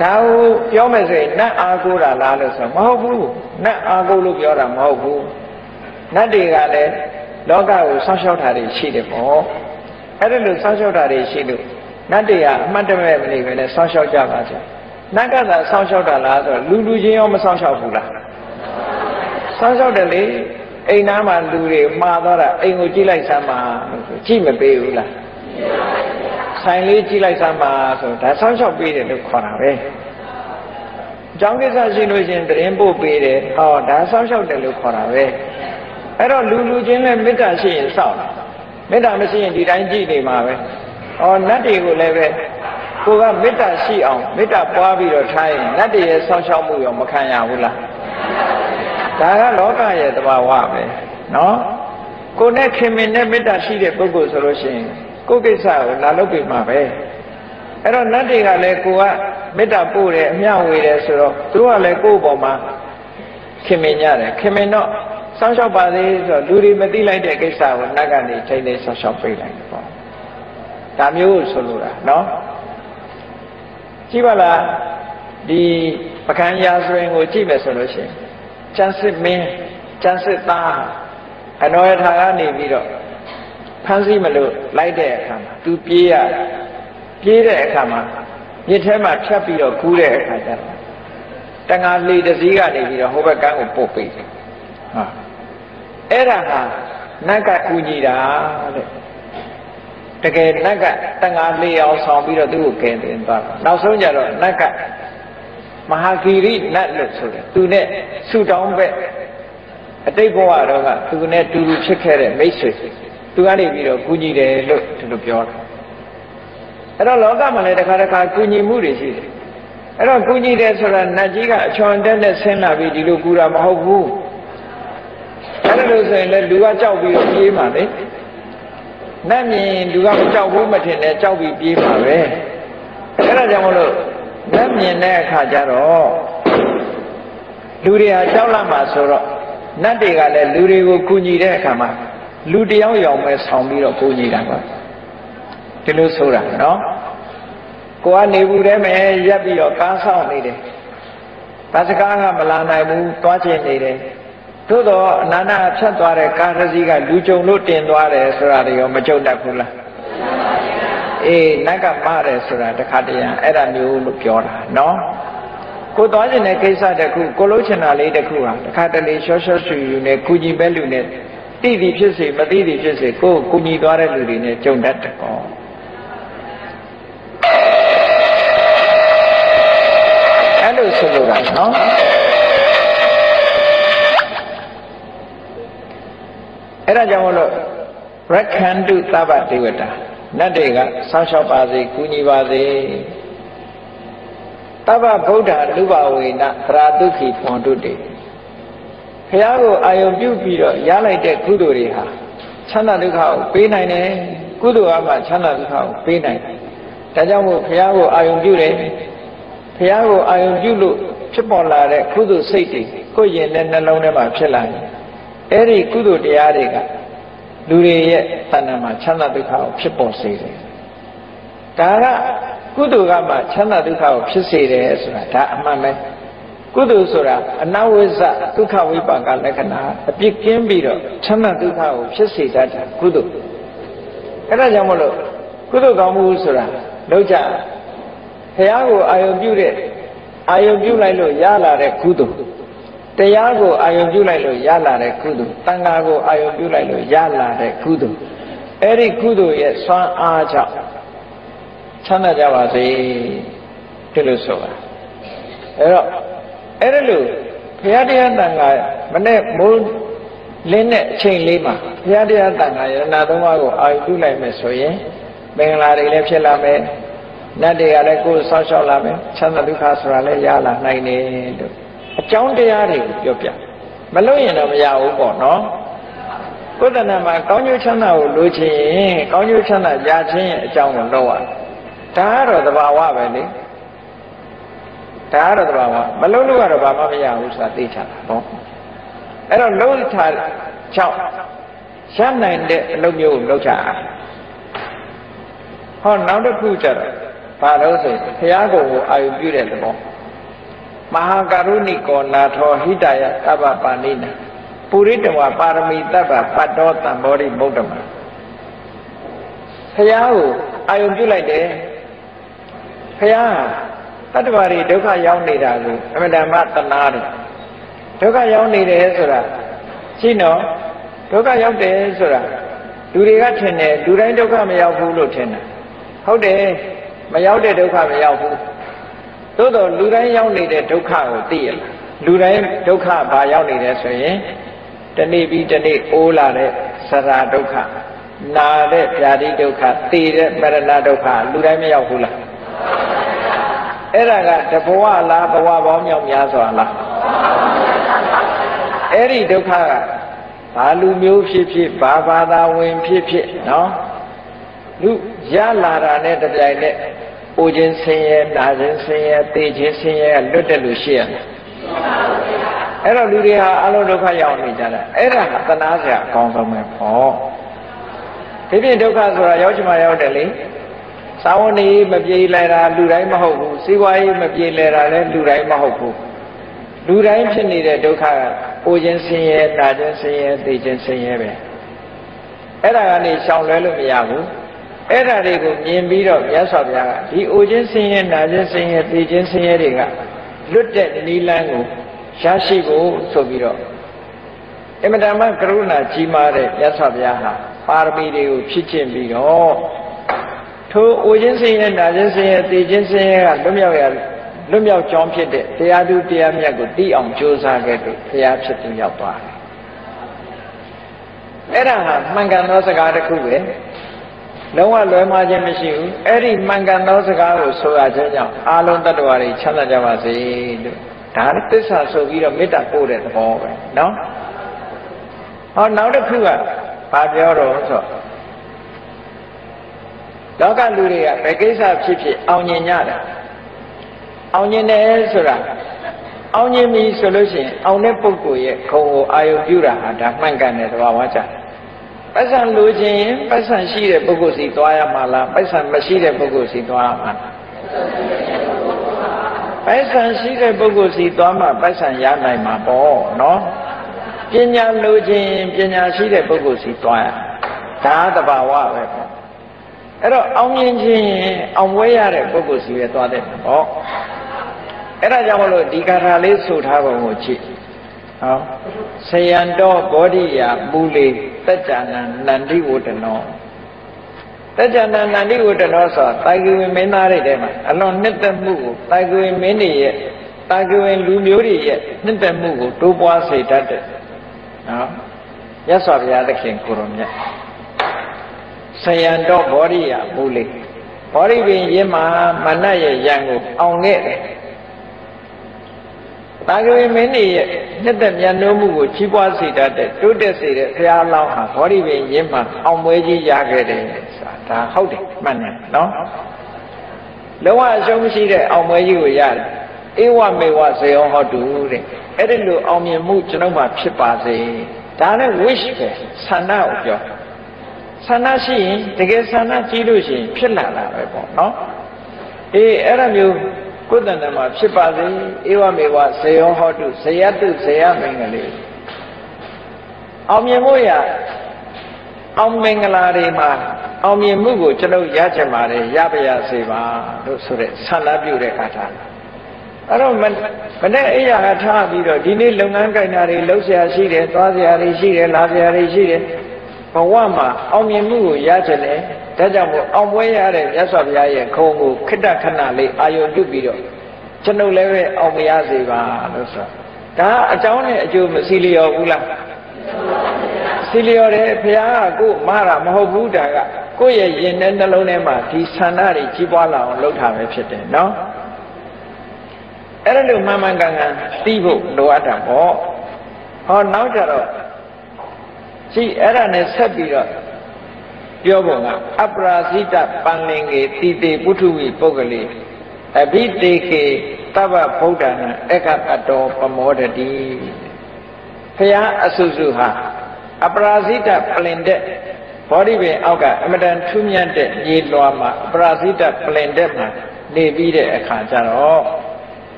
ဒါကိုပြောမယ်ဆိုရင်နတ်အာကိုတာလားလို့ဆိုမဟုတ်ဘူးနတ်အာကိုလို့ပြောတာမဟုတ်ဘူးနတ်တွေကလည်းလောကကိုဆောင်းလျှောက်တာတွေရှိတယ်ပေါ့အဲ့ဒါလို့ဆောင်းလျှောက်တာတွေရှိလို့နတ်တွေကအမှတ်တမဲ့မနေပဲနဲ့ဆောင်းလျှောက်ကြပါစေနတ်ကသာဆောင်းလျှောက်တာလားဆိုတော့လူလူချင်းရောမဆောင်းလျှောက်ဘူးလားဆောင်းလျှောက်တယ်လေအိမ်သားမှာလူတွေမှားသွားတာအိမ်ကိုကြည့်လိုက်စမ်းပါကြည့်မပေးဘူးလား ဆိုင်လေးကြည့်လိုက်စမ်းပါဆိုဒါဆောင်းလျှောက်ပေးတယ်လို့ခေါ်တာပဲအကြောင်းကိစ္စရှိလို့ရှင်တရင်ပို့ပေးတယ်ဟောဒါဆောင်းလျှောက်တယ်လို့ခေါ်တာပဲအဲ့တော့လူလူချင်းနဲ့မေတ္တာရှိရင်စောင့်မေတ္တာမရှိရင်ဒီတိုင်းကြည့်နေမှာပဲဟောနတ်တွေကိုလည်းပဲကိုကမေတ္တာရှိအောင်မေတ္တာပွားပြီးတော့ထားရင်နတ်တွေရဲ့ဆောင်းလျှောက်မှုရောမခံရဘူးလားဒါကလောကရဲ့သဘာဝပဲနော်ကိုနဲ့ခင်မင်နဲ့မေတ္တာရှိတဲ့ပုဂ္ဂိုလ်ဆိုလို့ရှိရင် ကိုကိစ္စကိုလာလုပ်ပြီးမှာပဲအဲ့တော့နတ်တွေကလည်းကိုကမေတ္တာပို့တယ်အမျှဝေတယ်ဆိုတော့သူတို့ကလည်းကိုယ့်ဘောမှာခင်မင်ကြတယ်ခင်မင်တော့စောင့်ရှောက်ပါသေးဆိုတော့လူတွေမသိလိုက်တဲ့ကိစ္စကိုနတ်ကနေထိတ်နေစောင့်ရှောက်ပေးလိုက်တယ်ပေါ့ဒါမျိုးဆိုလိုတာနော်ကြည့်ပါလားဒီပကံရာဇဝင်ကိုကြည့်မယ်ဆိုလို့ရှိရင်ကျန်စစ်မင်းကျန်စစ်သားအနောယထာကနေပြီးတော့ ဖမ်းဆီးမလို့လိုက်တဲ့အခါမှာသူပြေးရပြေးတဲ့အခါမှာမြစ်ထဲမှာဖြတ်ပြီးတော့ကူးတဲ့အခါကျတော့တငါလေတစည်းကနေပြီးတော့ဟိုဘက်ကန်းကိုပုတ်ပေးတယ်ဟာအဲ့ဒါဟာနတ်ကကူညီတာတဲ့တကယ်နတ်ကတငါလေအောင်ဆောင်ပြီးတော့သူ့ကိုကယ်တင်သွားတာနောက်ဆုံးကျတော့နတ်ကမဟာဂီရိနတ်လို့ဆိုတယ်သူနဲ့ဆူတောင်းဘက်အတိတ်ဘဝတော့ကသူနဲ့တူတူဖြစ်ခဲ့တဲ့မိတ်ဆွေ သူကနေပြီးတော့ကူညီတယ်လို့ဒီလိုပြောတာအဲ့တော့လောကမှာလည်းတစ်ခါတစ်ခါကူညီမှုတွေရှိတယ်အဲ့တော့ကူညီတယ်ဆိုတာနတ်ကြီးကအချွန်တက်နဲ့ဆင်းလာပြီးဒီလိုကူတာမဟုတ်ဘူးအဲ့ဒါလို့ဆိုရင်လည်းလူကကြောက်ပြီးတော့ပြေးမှာလေနတ်မြင်လူကမကြောက်ဘူးမထင်နဲ့ကြောက်ပြီးပြေးမှာပဲအဲ့ဒါကြောင့်မလို့နတ်မြင်တဲ့အခါကျတော့လူတွေဟာကြောက်လာမှာဆိုတော့နတ်တွေကလည်းလူတွေကိုကူညီတဲ့အခါမှာ လူတယောက်ယောင်ပဲဆောင်ပြီးတော့ကူညီတာပါဒီလိုဆိုတာနော်ကိုကနေဘူးထဲမှာရက်ပြီးတော့ကားဆောင်နေတယ်ဘာစကားကမလာနိုင်ဘူးသွားချင်နေတယ်သို့တော့အနန္တဖြတ်သွားတဲ့ကားတစ်စီးကလူကြုံလို့တင်သွားတယ်ဆိုတာတွေရောမကြုံတတ်ဘူးလားအေးနတ်ကမတယ်ဆိုတာတခါတည်းရအဲ့ဒါမျိုးလို့ပြောတာနော်ကိုသွားခြင်းတဲ့ကိစ္စတခုကိုလုံးချင်တာလေးတခုဟာတခါတလေရှော့ရှော့ဆူယူနဲ့ကုညီပဲလူနဲ့ သိသည်ဖြစ်စေမသိသည်ဖြစ်စေကိုကုညီသွားတဲ့လူတွေနဲ့ကြုံတတ်တယ်ကောအဲ့လိုဆိုလိုတာနော်အဲ့ဒါကြောင့်မလို့ရခန္တုသဗ္ဗဒေဝတာနတ်တွေကဆောင်းလျှောက်ပါစေကူညီပါစေတဗ္ဗဗုဒ္ဓလူဘဝေနသရာဒုက္ခိဖွန်တုတေ ဘုရားကိုအာယုံပြုပြီးတော့ရလိုက်တဲ့ကုသိုလ်တွေဟာချမ်းသာဒုက္ခကိုပေးနိုင်တယ်ကုသိုလ်အမှချမ်းသာဒုက္ခကိုပေးနိုင်တယ်ဒါကြောင့်မို့ဘုရားကိုအာယုံပြုတယ်ဘုရားကိုအာယုံပြုလို့ဖြစ်ပေါ်လာတဲ့ကုသိုလ်စိတ်တွေကိုယ်ရင်နဲ့နှလုံးထဲမှာဖြစ်လာတယ်အဲ့ဒီကုသိုလ်တရားတွေကလူတွေရဲ့သဏ္ဍာန်မှာချမ်းသာဒုက္ခကိုဖြစ်ပေါ်စေတယ်ဒါကကုသိုလ်ကမှချမ်းသာဒုက္ခကိုဖြစ်စေတယ်ဆိုတာဒါအမှန်ပဲ ကုသိုလ်ဆိုတာအနဝိဇ္ဇဒုက္ခဝိပါကလက္ခဏာအပြစ်ကင်းပြီးတော့ချမ်းသာဒုက္ခကိုဖြစ်စေတတ်တာကုသိုလ်အဲ့ဒါကြောင့်မလို့ကုသိုလ်ကောင်းမှုဆိုတာလောက်ကြဘုရားကိုအာယုံပြုတဲ့အာယုံပြုလိုက်လို့ရလာတဲ့ကုသိုလ်တရားကိုအာယုံပြုလိုက်လို့ရလာတဲ့ကုသိုလ်တန်ခါကိုအာယုံပြုလိုက်လို့ရလာတဲ့ကုသိုလ်အဲ့ဒီကုသိုလ်ရဲ့စွမ်းအားကြောင့်ချမ်းသာကြပါစေဒီလိုဆိုတာအဲ့တော့ အဲ့ဒါလို့ဘုရားတရားတန်ခါမနဲ့မိုးလင်းတဲ့အချိန်လေးမှာဘုရားတရားတန်ခါယရနာသုံးပါးကိုအာယုပြုလိုက်မယ်ဆိုရင်မင်္ဂလာတွေလည်းဖြစ်လာမယ်နတ်တွေကလည်းကိုယ်ဆောက်ရှောက်လာမယ်ချမ်းသာဒုက္ခဆိုတာလည်းရလာနိုင်တယ်လို့အကြောင်းတရားတွေကိုပြောပြမလို့ရင်တော့မရဘူးပေါ့နော်ကိုယ်တဏ္ဍာမှာကောင်းကျိုးချမ်းသာကိုလိုချင်ရင်ကောင်းကျိုးချမ်းသာရခြင်းရဲ့အကြောင်းကိုလောက်ရဒါကတော့သဘာဝပဲလေ ဒါကတော့တဘာဝမလုံးလို့ကတော့ဘာမှမရဘူးဆိုတာသိချတာပေါ့အဲ့တော့လုံးထား6ရနိုင်တဲ့အလုပ်မျိုးကိုလုပ်ချတာဟောနောက်တစ်ခုကျတော့ဘာလို့ဆိုဘုရားကိုအာယုပြုတဲ့သဘောမဟာကရုဏိကောနာထောဟိတယသဗ္ဗပါဏိနာပုရိတဝပါရမီတဗ္ဗပတ္တောတံဘောဓိမုဒ္ဓမဘုရားကိုအာယုပြုလိုက်တယ်ဘုရား တတ္တဝါတွေဒုက္ခရောက်နေတာကိုအမှန်တမ်းတနာတယ်ဒုက္ခရောက်နေတယ်ဆိုတာရှင်းတော့ဒုက္ခရောက်တယ်ဆိုတာလူတွေကထင်တယ်လူတိုင်းဒုက္ခမရောက်ဘူးလို့ထင်တယ်ဟုတ်တယ်မရောက်တဲ့ဒုက္ခမရောက်ဘူးသို့တော့လူတိုင်းရောက်နေတဲ့ဒုက္ခကိုသိရလားလူတိုင်းဒုက္ခဘာရောက်နေတယ်ဆိုရင်တနေ့ပြီးတနေ့အိုးလာတဲ့ဆရာဒုက္ခနာတဲ့ဗျာတိဒုက္ခသိတဲ့မရဏဒုက္ခလူတိုင်းမရောက်ဘူးလား အဲ့ဒါကတဘဝလားဘဝပေါင်းမြောက်များစွာလားအဲ့ဒီဒုက္ခကဘာလူမျိုးဖြစ်ဖြစ်ဘာဘာသာဝင်ဖြစ်ဖြစ်နော်လူရလာတာနဲ့တပြိုင်နက်အိုခြင်းဆင်းရဲနာခြင်းဆင်းရဲသိခြင်းဆင်းရဲလွတ်တယ်လို့ရှိရတယ်အဲ့တော့လူတွေဟာအလုံးဒုက္ခရောက်နေကြတာအဲ့ဒါသနာစရာအကောင်းဆုံးပဲပေါ့ဒီပြင်ဒုက္ခဆိုတာရောက်ချင်မှရောက်တယ်လေ သာဝနေမပြေလဲတာလူတိုင်းမဟုတ်ဘူးစီးပွားရေးမပြေလဲတာလည်းလူတိုင်းမဟုတ်ဘူးလူတိုင်းဖြစ်နေတဲ့ဒုက္ခကအိုခြင်းဆင်းရဲနာခြင်းဆင်းရဲသိခြင်းဆင်းရဲပဲအဲ့ဒါကနေရှောင်လွဲလို့မရဘူးအဲ့ဒါတွေကိုမြင်ပြီးတော့မြတ်စွာဘုရားကဒီအိုခြင်းဆင်းရဲနာခြင်းဆင်းရဲသိခြင်းဆင်းရဲတွေကလွတ်တဲ့နိလန်းကိုရရှိဖို့ဆိုပြီးတော့အမတမကရုဏာကြီးမားတဲ့မြတ်စွာဘုရားဟာပါရမီတွေကိုဖြစ်ကျင့်ပြီးတော့ ထိုအိုခြင်းဆင်းရဲနာခြင်းဆင်းရဲသိခြင်းဆင်းရဲကလွတ်မြောက်ရလွတ်မြောက်ကြောင်းဖြစ်တဲ့တရားသူတရားမြတ်ကိုသိအောင်ကြိုးစားခဲ့လို့ဘုရားဖြစ်သူရောက်သွားတယ်အဲ့ဒါဟာမှန်ကန်သောစကားတစ်ခုပဲလုံးဝလွဲမှားခြင်းမရှိဘူးအဲ့ဒီမှန်ကန်သောစကားကိုဆိုရခြင်းကြောင့်အာလုံးတ attva တွေချမ်းသာကြပါစေလို့ဒါလည်းသစ္စာဆိုပြီးတော့မေတ္တာပို့တဲ့သဘောပဲနော်ဟောနောက်တစ်ခုကဘာပြောတော့ဆို လောကလူတွေကဘယ်ကိစ္စဖြစ်ဖြစ်အောင်မြင်ကြတယ်အောင်မြင်တယ်ဆိုတာအောင်မြင်ပြီဆိုလို့ရှိရင်အောင်တဲ့ပုဂ္ဂိုလ်ရဲ့ခုံကိုအာယုပြုတာဟာဒါမှန်ကန်တယ်သဘာဝကြတယ်ပတ်စံလိုချင်ရင်ပတ်စံရှိတဲ့ပုဂ္ဂိုလ်စီသွားရမှာလားပတ်စံမရှိတဲ့ပုဂ္ဂိုလ်စီသွားရမှာလားပတ်စံရှိတဲ့ပုဂ္ဂိုလ်စီသွားမှပတ်စံရနိုင်မှာပေါ့နော်ပညာလိုချင်ပညာရှိတဲ့ပုဂ္ဂိုလ်စီသွားရဒါသဘာဝပဲပေါ့ အဲ့တော့အောင်မြင်ခြင်းအောင်ပွဲရတဲ့ပုဂ္ဂိုလ်စီပဲသွားတဲ့ပေါ့အဲ့ဒါကြောင့်မလို့ဒီကာထာလေးဆိုထားပုံကိုကြည့်ဟောဆယံတော်ဘောဓိယာမူလေတัจ jana နန္တိဝတ္တနောတัจ jana နန္တိဝတ္တနောဆိုတာတာဂိဝင်မင်းသားတွေထဲမှာအလွန်နှစ်သက်မှုကိုတာဂိဝင်မင်းတွေရဲ့တာဂိဝင်လူမျိုးတွေရဲ့နှစ်သက်မှုကိုတိုးပွားစေတတ်တယ်နော်ရသော်ဘုရားသခင်ကိုရောမြတ် ဆယံတော်ဘောဓိယာမူလေဘောဓိပင်ရင်းမှာမနတ်ရဲ့ရံကိုအောင်ခဲ့တယ်တာဂဝေမင်းကြီးရဲ့နှစ်သက်မြတ်နိုးမှုကိုကြီးပွားစေတတ်တဲ့တိုးတက်စေတဲ့ဘုရားလောင်းဟာဘောဓိပင်ရင်းမှအောင်ပွဲကြီးရခဲ့တယ်ဆိုတာဒါဟုတ်တယ်မှန်တယ်နော်လုံးဝအရှုံးမရှိတဲ့အောင်ပွဲကြီးကိုရတယ်ဧဝမေဝဇေယောဟောတုတဲ့အဲ့ဒီလိုအောင်မြင်မှုကျွန်တော်မှဖြစ်ပါစေဒါနဲ့ wish ပဲဆန္ဒကိုပြော ဆန္ဒရှိရင်တကယ်ဆန္ဒကြီးလို့ရှိရင်ဖြစ်လာတာပဲပေါ့နော်အေးအဲ့ဒါမျိုးကိုယ်တဏ္ဍမှာဖြစ်ပါစေဧဝမေဝဇေယောဟောတုဇယတုဇယမင်္ဂလေအောင်မြင်မှုရအောင်မင်္ဂလာတွေမှာအောင်မြင်မှုကိုကျွန်ုပ်ရချင်ပါတယ်ရပါရစေပါလို့ဆိုတဲ့ဆန္ဒပြုတဲ့အခါထားအဲ့တော့မနေ့အိယာကထားပြီးတော့ဒီနေ့လုပ်ငန်းကိုင်တာတွေလှုပ်ရှားရှိတယ်သွားစရာတွေရှိတယ်လာစရာတွေရှိတယ် ဘဝမှာအောင်မြင်မှုကိုရချင်တယ်ဒါကြောင့်မို့အောင်ပွဲရတဲ့မြတ်စွာဘုရားရဲ့ခုံကိုခိတ္တခဏလေးအာယုံပြုပြီးတော့ကျွန်ုပ်လည်းပဲအောင်မရစေပါလို့ဆိုဒါအကြောင်းနဲ့အကျိုးမစီလျော်ဘူးလားစီလျော်တယ်ဘုရားကကို့မာတာမဟုတ်ဘူးဒါကကိုယ့်ရဲ့ရင်ထဲနှလုံးထဲမှာဒီဆန္ဒတွေကြီးပွားလာအောင်လုပ်တာပဲဖြစ်တယ်နော်အဲ့ဒါလို့မှန်မှန်ကန်ကန်သိဖို့လိုအပ်တာပေါ့ဟောနောက်ကြတော့ ရှိအဲ့ဒါနဲ့ဆက်ပြီးတော့ပြောပုံကအပရာဇိတပန္လင်္ကေတိတေပုထုဝိပုဂ္ဂလေအဘိတေကေတဗ္ဗဗုဒ္ဓနာအက္ခတတောပမောတတိဖရာအဆုစုဟာအပရာဇိတပလင်တဲ့ဘောဓိပင်အောက်ကအမတန်ထူးမြတ်တဲ့ရေလွှာမှာအပရာဇိတပလင်တဲ့မှာနေပြီးတဲ့အခါကျတော့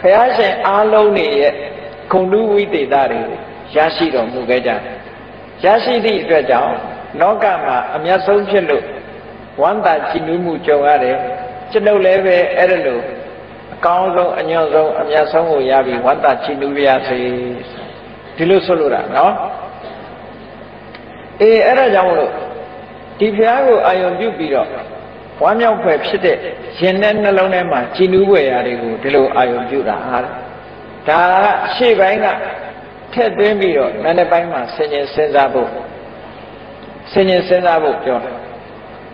ဖရာရှင်အားလုံးနေရဲ့ ခုံလူဝိသေသတွေရရှိတော်မူခဲ့ကြတယ်ရရှိသည့်အတွက်ကြောင့်လောကမှာအမျက်ဆုံးဖြစ်လို့ဝမ်းသာကြည်နူးမှုကြုံရတယ်ကျွန်ုပ်လည်းပဲအဲ့ဒါလို့အကောင်းဆုံးအညွန့်ဆုံးအမျက်ဆုံးကိုရပြီးဝမ်းသာကြည်နူးရစေဒီလိုဆိုလိုတာနော်အေးအဲ့ဒါကြောင့်မလို့ဒီဖျားကိုအာယုံပြုပြီးတော့ဝမ်းမြောက်ဖွယ်ဖြစ်တဲ့ရင်နဲ့နှလုံးထဲမှာကြည်နူးဖွယ်ရာတွေကိုဒီလိုအာယုံပြုတာဟာ ဒါကရှေ့ပိုင်းကထက်သွင်းပြီးတော့နာနေပိုင်းမှာဆင်ញင်စဉ်းစားဖို့ဆင်ញင်စဉ်းစားဖို့ပြောတယ်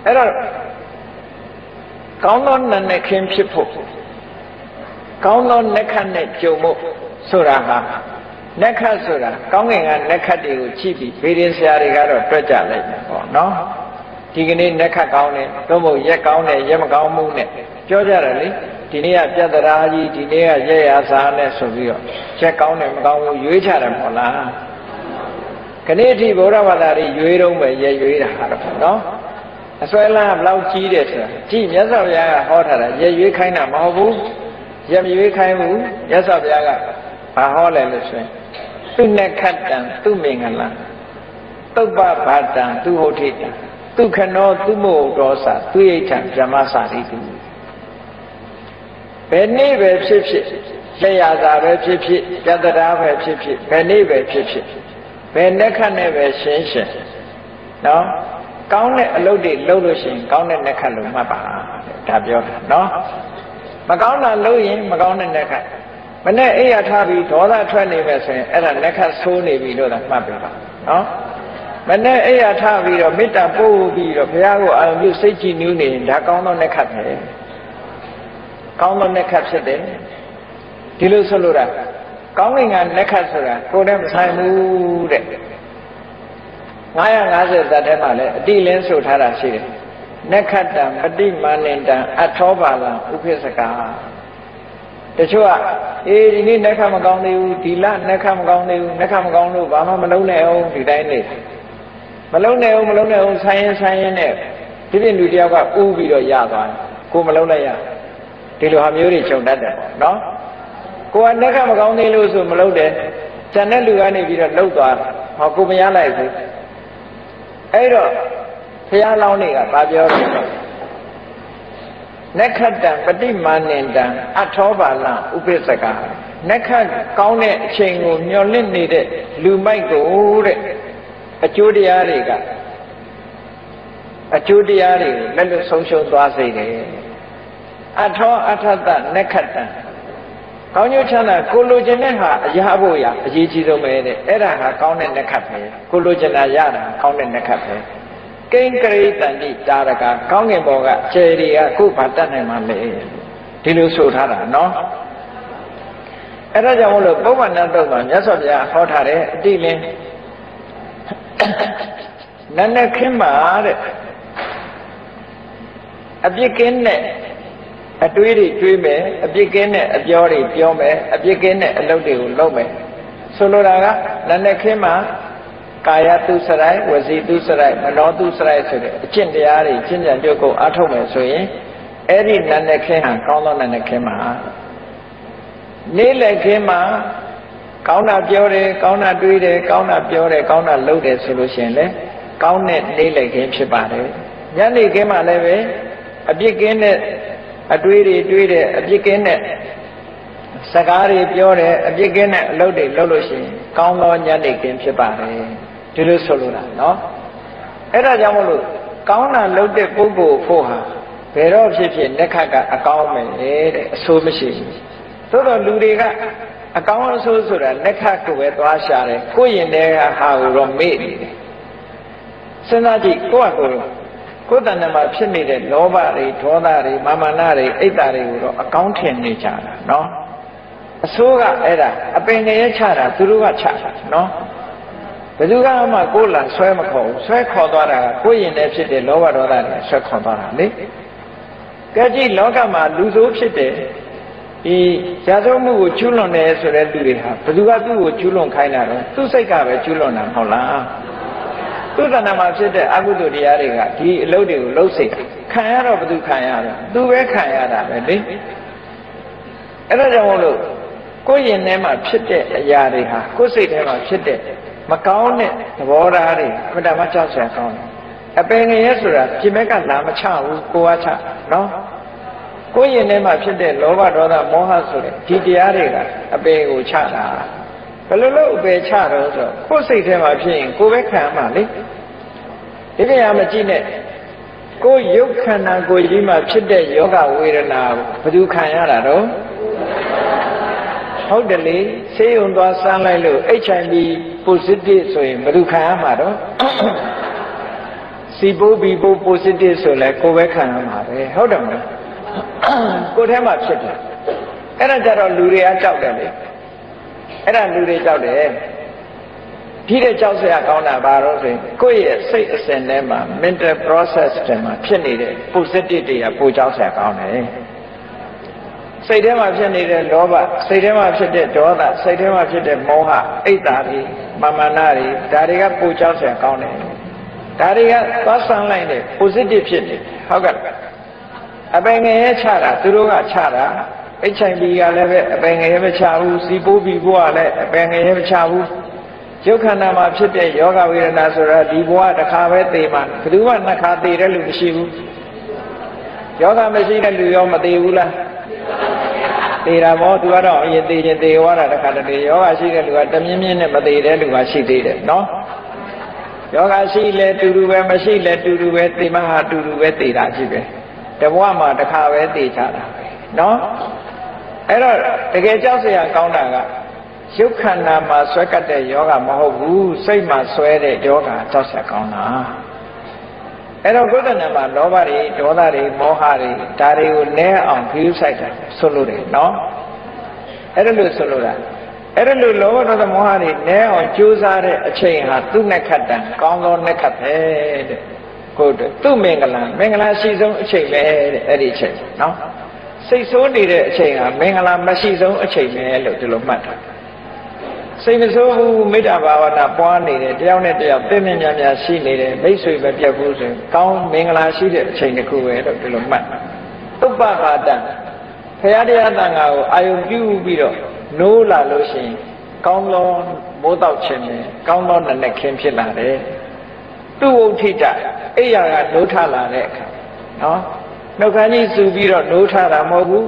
အဲ့တော့ကောင်းသောနာနဲ့ခင်းဖြစ်ဖို့ကောင်းသောနက္ခတ်နဲ့ကြုံဖို့ဆိုတာဟာနက္ခတ်ဆိုတာကောင်းကင်ကနက္ခတ်တွေကိုကြည့်ပြီးဗေဒင်ဆရာတွေကတော့တွက်ကြလိုက်တယ်ပေါ့နော်ဒီကနေ့နက္ခတ်ကောင်းတယ်သို့မဟုတ်ရက်ကောင်းတယ်ရက်မကောင်းမှုနဲ့ပြောကြတယ်လေ ဒီနေ့ကပြတ္တရာကြီးဒီနေ့ကရက်ရစာနဲ့ဆိုပြီးတော့ရက်ကောင်းတယ်မကောင်းဘူးရွေးချတယ်မဟုတ်လားခဏအထိဗုဒ္ဓဘာသာတွေရွေးတော့ပဲရက်ရွေးတာဟာတော့နော်အစွဲလန်းဘလောက်ကြီးတယ်ဆိုတာကြည့်မြတ်စွာဘုရားကဟောထားတာရက်ရွေးခိုင်းတာမဟုတ်ဘူးရက်မရွေးခိုင်းဘူးမြတ်စွာဘုရားကဘာဟောလဲလို့ဆိုရင်သူနခတ္တံသူမင်္ဂလံသုပ္ပဘာတံသူဟုတ်ထိတံဒုက္ခနောသူမို့တော်စာသူဣဋ္ဌံဗြဟ္မစာရိတု ဘယ်နေ့ပဲဖြစ်ဖြစ်လက်ရသာပဲဖြစ်ဖြစ်ပြတ္တရာပဲဖြစ်ဖြစ်ဘယ်နေ့ပဲဖြစ်ဖြစ်ဘယ်နှက်ခတ်နဲ့ပဲရှင်းရှင်းနော်ကောင်းတဲ့အလုပ်တွေလုပ်လို့ရှိရင်ကောင်းတဲ့နှက်ခတ်လို့မှတ်ပါဒါပြောတာနော်မကောင်းတာလုပ်ရင်မကောင်းတဲ့နှက်ခတ်မနဲ့အိယာထားပြီးဒေါသထွက်နေမယ်ဆိုရင်အဲ့ဒါနှက်ခတ်ဆိုးနေပြီလို့သာမှတ်ပေးပါနော်မနဲ့အိယာထားပြီးတော့မေတ္တာပို့ပြီးတော့ဘုရားကိုအာရုံပြုစိတ်ကြည်နူးနေရင်ဒါကောင်းသောနှက်ခတ်ပဲ ကောင်းသောနှက်ခတ်ဖြစ်တယ်ဒီလိုဆိုလိုတာကောင်းငင်ကနှက်ခတ်ဆိုတာကိုယ်တည်းမဆိုင်ဘူးတဲ့950ဇတ်ထဲမှာလည်းအတိလင်းဆိုထားတာရှိတယ်နက္ခတံပฏิမာနင်တံအထောပါလံဥပိစ္ဆကာတချို့ကအေးဒီနေ့နက္ခမကောင်းသေးဘူးဒီလနက္ခမကောင်းသေးဘူးနက္ခမကောင်းလို့ဘာမှမလုံးနဲ့အောင်ဒီတိုင်းနေမလုံးနဲ့အောင်မလုံးနဲ့အောင်ဆိုင်းရင်ဆိုင်းရင်နဲ့ဒီပြင်လူတယောက်ကဥပြီးတော့ရသွားတယ်ကိုမလုံးလိုက်ရ ဒီလိုဟာမျိုးတွေခြုံတတ်တယ်ပေါ့နော်ကိုကနက္ခမကောင်းသေးလို့ဆိုမလုံးတယ်ဇန်တဲ့လူကနေပြီးတော့လှုပ်သွားဟောကိုမရလိုက်ဘူးအဲ့တော့ဘုရားလောင်းတွေကဗာပြောတယ်နက္ခတံပฏิမာနင်တံအထောပါလံဥပိ္ပစကနက္ခကောင်းတဲ့အချိန်ကိုမျောလင့်နေတဲ့လူမိုက်ကိုတဲ့အကျိုးတရားတွေကအကျိုးတရားတွေလက်လွတ်ဆုံးရှုံးသွားစေတယ် အထောအထတနက္ခတံကောင်းကျိုးချမ်းသာကိုလိုချင်တဲ့ဟာအရာဖို့ရအရေးကြီးဆုံးပဲတဲ့အဲ့ဒါဟာကောင်းတဲ့နက္ခတ်ပဲကိုလိုချင်တာရတာကောင်းတဲ့နက္ခတ်ပဲကိန်းကရိတန်တိတာရကကောင်းငင်ဘောကခြေတွေကခုဘာတတ်နိုင်မှလဲဒီလိုဆိုထားတာနော်အဲ့ဒါကြောင့်မလို့ပုဗ္ဗန္နတုတ်မှာမြတ်စွာဘုရားဟောထားတဲ့အတိလင်းနန္ဒခင်းမှာတဲ့အပြစ်ကင်းတဲ့ အတွေးတွေတွေးမယ်အပြစ်ကင်းတဲ့အပြောတွေပြောမယ်အပြစ်ကင်းတဲ့အလုပ်တွေကိုလုပ်မယ်ဆိုလိုတာကနန္ဒခင်းမှာကာယတုစရိုက်ဝစီတုစရိုက်မနောတုစရိုက်ဆိုတဲ့အကျင့်တရားတွေကျင့်ကြံကြုတ်ကိုအားထုတ်မယ်ဆိုရင်အဲ့ဒီနန္ဒခင်းဟာကောင်းသောနန္ဒခင်းမှာနေ့လက်ခင်းမှာကောင်းတာပြောတယ်ကောင်းတာတွေးတယ်ကောင်းတာပြောတယ်ကောင်းတာလုပ်တယ်ဆိုလို့ရှိရင်လေကောင်းတဲ့နေ့လက်ခင်းဖြစ်ပါတယ်ညနေခင်းမှာလည်းပဲအပြစ်ကင်းတဲ့ အတွေးတွေတွေးတယ်အပြစ်ကင်းတဲ့စကားတွေပြောတယ်အပြစ်ကင်းတဲ့အလုပ်တွေလုပ်လို့ရှိရင်ကောင်းသောညနေခင်းဖြစ်ပါတယ်ဒီလိုဆိုလိုတာနော်အဲ့ဒါကြောင့်မလို့ကောင်းတာလုပ်တဲ့ပုဂ္ဂိုလ်ဖို့ဟာဘယ်တော့ဖြစ်ဖြစ်လက်ခတ်ကအကောင်းမယ်တဲ့အဆိုးမရှိဘူးသို့တော့လူတွေကအကောင်းအဆိုးဆိုတာလက်ခတ်ကိုပဲသွားရှာတယ်ကိုယ့်ရင်ထဲကဟာကိုတော့မေ့နေတယ်စဉ်းစားကြည့်ကိုယ့်အကို ကိုယ်တဏ္ဍမှာဖြစ်နေတဲ့လောဘတွေဒေါသတွေမာမနာတွေအိတ်တာတွေကိုတော့အကောင်းထင်နေကြတာနော်အဆိုးကအဲ့ဒါအပင်ငရဲချတာသူတို့ကချတာနော်ဘယ်သူကမှကိုယ်လာဆွဲမခေါ်ဘူးဆွဲခေါ်သွားတာကကိုယ်ရင်ထဲဖြစ်တဲ့လောဘဒေါသတွေဆွဲခေါ်သွားတာလေကကဲကြည့်လောကမှာလူဆိုးဖြစ်တယ်ဒီဇာတုမှုကိုကျူးလွန်တယ်ဆိုတဲ့လူတွေဟာဘယ်သူကသူ့ကိုကျူးလွန်ခိုင်းတာတော့သူ့စိတ်ကပဲကျူးလွန်တာမဟုတ်လား သူ့တဏ္ဍာမှာဖြစ်တဲ့အကုသိုလ်တရားတွေကဒီအလုပ်တွေကိုလှုပ်စိတ်ခံရတော့ဘယ်သူခံရတော့သူပဲခံရတာပဲလေအဲ့ဒါကြောင့်မို့လို့ကိုယ်ရင်ထဲမှာဖြစ်တဲ့အရာတွေဟာကိုယ်စိတ်ထဲမှာဖြစ်တဲ့မကောင်းတဲ့သဘောထားတွေအမှန်တမ်းကြောက်စရာကောင်းတယ်အပင်ငရဲဆိုတာပြင်မဲ့ကလာမချဘူးကိုကချနော်ကိုယ်ရင်ထဲမှာဖြစ်တဲ့လောဘဒေါသမောဟဆိုတဲ့ဒီတရားတွေကအပင်ကိုချတာဘယ်လိုလုပ်အပယ်ချတော့ဆိုကိုယ်စိတ်ထဲမှာဖြစ်ရင်ကိုယ်ပဲခံမှာလေ ဒီနေရာမကြည့်နဲ့ကိုယ်ရုပ်ခန္ဓာကိုယ်ကြီးမှာဖြစ်တဲ့ယောဂဝေဒနာဘယ်သူခံရတာတော့ဟုတ်တယ်လေဆေးရုံသွားစမ်းလိုက်လို့ HIV positive ဆိုရင်ဘယ်သူခံရမှာတော့စီပိုးဘီပိုး positive ဆိုလဲကိုယ်ပဲခံရမှာပဲဟုတ်တယ်မလားကိုယ်ထဲမှာဖြစ်တယ်အဲ့ဒါကြတော့လူတွေကကြောက်တယ်လေအဲ့ဒါလူတွေကြောက်တယ် ပြီးတဲ့ကြောက်စရာကောင်းတာဘာလို့ဆိုရင်ကိုယ့်ရဲ့စိတ်အစဉ်ထဲမှာ mental process တွေမှာဖြစ်နေတဲ့ positive တွေကပိုကြောက်စရာကောင်းတယ်စိတ်ထဲမှာဖြစ်နေတဲ့လောဘစိတ်ထဲမှာဖြစ်တဲ့ဒေါသစိတ်ထဲမှာဖြစ်တဲ့မောဟအိတ်တာတွေမာမနာတွေဒါတွေကပိုကြောက်စရာကောင်းတယ်ဒါတွေကသွားဆန်းလိုက်တဲ့ positive ဖြစ်နေဟုတ်ကဲ့အပင်ငရဲချတာသူတို့ကချတာ HIV ကလည်းပဲအပင်ငရဲမချဘူးစီပိုးဘီဘွားလည်းအပင်ငရဲမချဘူး ရုပ်ခန္ဓာမှာဖြစ်တဲ့ယောဂဝေဒနာဆိုတာဒီဘဝတစ်ခါပဲသိမှဘယ်သူမှနှစ်ခါသိတဲ့လူမရှိဘူးယောဂမရှိတဲ့လူရောမသိဘူးလားသိတာပေါ့သူကတော့အရင်သိရင်သိသွားတာတစ်ခါတည်းယောဂရှိတဲ့လူကတမြင်းမြင်းနဲ့မသိတဲ့လူကရှိသေးတယ်နော်ယောဂရှိလဲတူတူပဲမရှိလဲတူတူပဲသိမှဟာတူတူပဲသိတာရှိပဲတဘဝမှာတစ်ခါပဲသိချတာပဲနော်အဲ့တော့တကယ်ကြောက်စရာကောင်းတာက ရုပ်ခန္ဓာမှာဆွဲကပ်တဲ့ယောဂမဟုတ်ဘူးစိတ်မှာဆွဲတဲ့ယောဂကြောက်စရာကောင်းတာအဲ့တော့ကုသနာမှာလောဘတွေဒေါသတွေမောဟတွေဒါတွေကိုနဲအောင်ခྱူးဆိုင်တာဆိုလို့တယ်နော်အဲ့ဒါလို့ဆိုလို့တာအဲ့ဒါလို့လောဘဒေါသမောဟတွေနဲအောင်ကြိုးစားတဲ့အချိန်ဟာသူ့နဲ့ခတ်တန်ကောင်းသောနဲ့ခတ်ပဲတဲ့ကိုယ်သူ့မင်္ဂလာမင်္ဂလာရှိဆုံးအချိန်ပဲတဲ့အဲ့ဒီအချိန်နော်စိတ်ဆိုးနေတဲ့အချိန်ဟာမင်္ဂလာမရှိဆုံးအချိန်ပဲလို့ဒီလိုမှတ်တာ စိတ်မဆိုးဘူးမေတ္တာဘာဝနာပွားနေတယ်တယောက်နဲ့တယောက်ပြင်းပြင်းများများရှိနေတယ်မိတ်ဆွေပဲပြတ်ဘူးဆိုရင်ကောင်းမင်္ဂလာရှိတဲ့အချိန်တစ်ခုပဲလို့ဒီလိုမှတ်ဥပ္ပခါတံဖရာတရားတန်ခါကိုအာယုံပြုပြီးတော့နိုးလာလို့ရှိရင်ကောင်းသောမိုးတောက်ခြင်းနဲ့ကောင်းသောနနဲ့ခင်းဖြစ်လာတယ်သူ့ဝုထိတအိယာကနိုးထလာတဲ့အခါနော်နှုတ်ခမ်းကြီးစူပြီးတော့နိုးထတာမဟုတ်ဘူး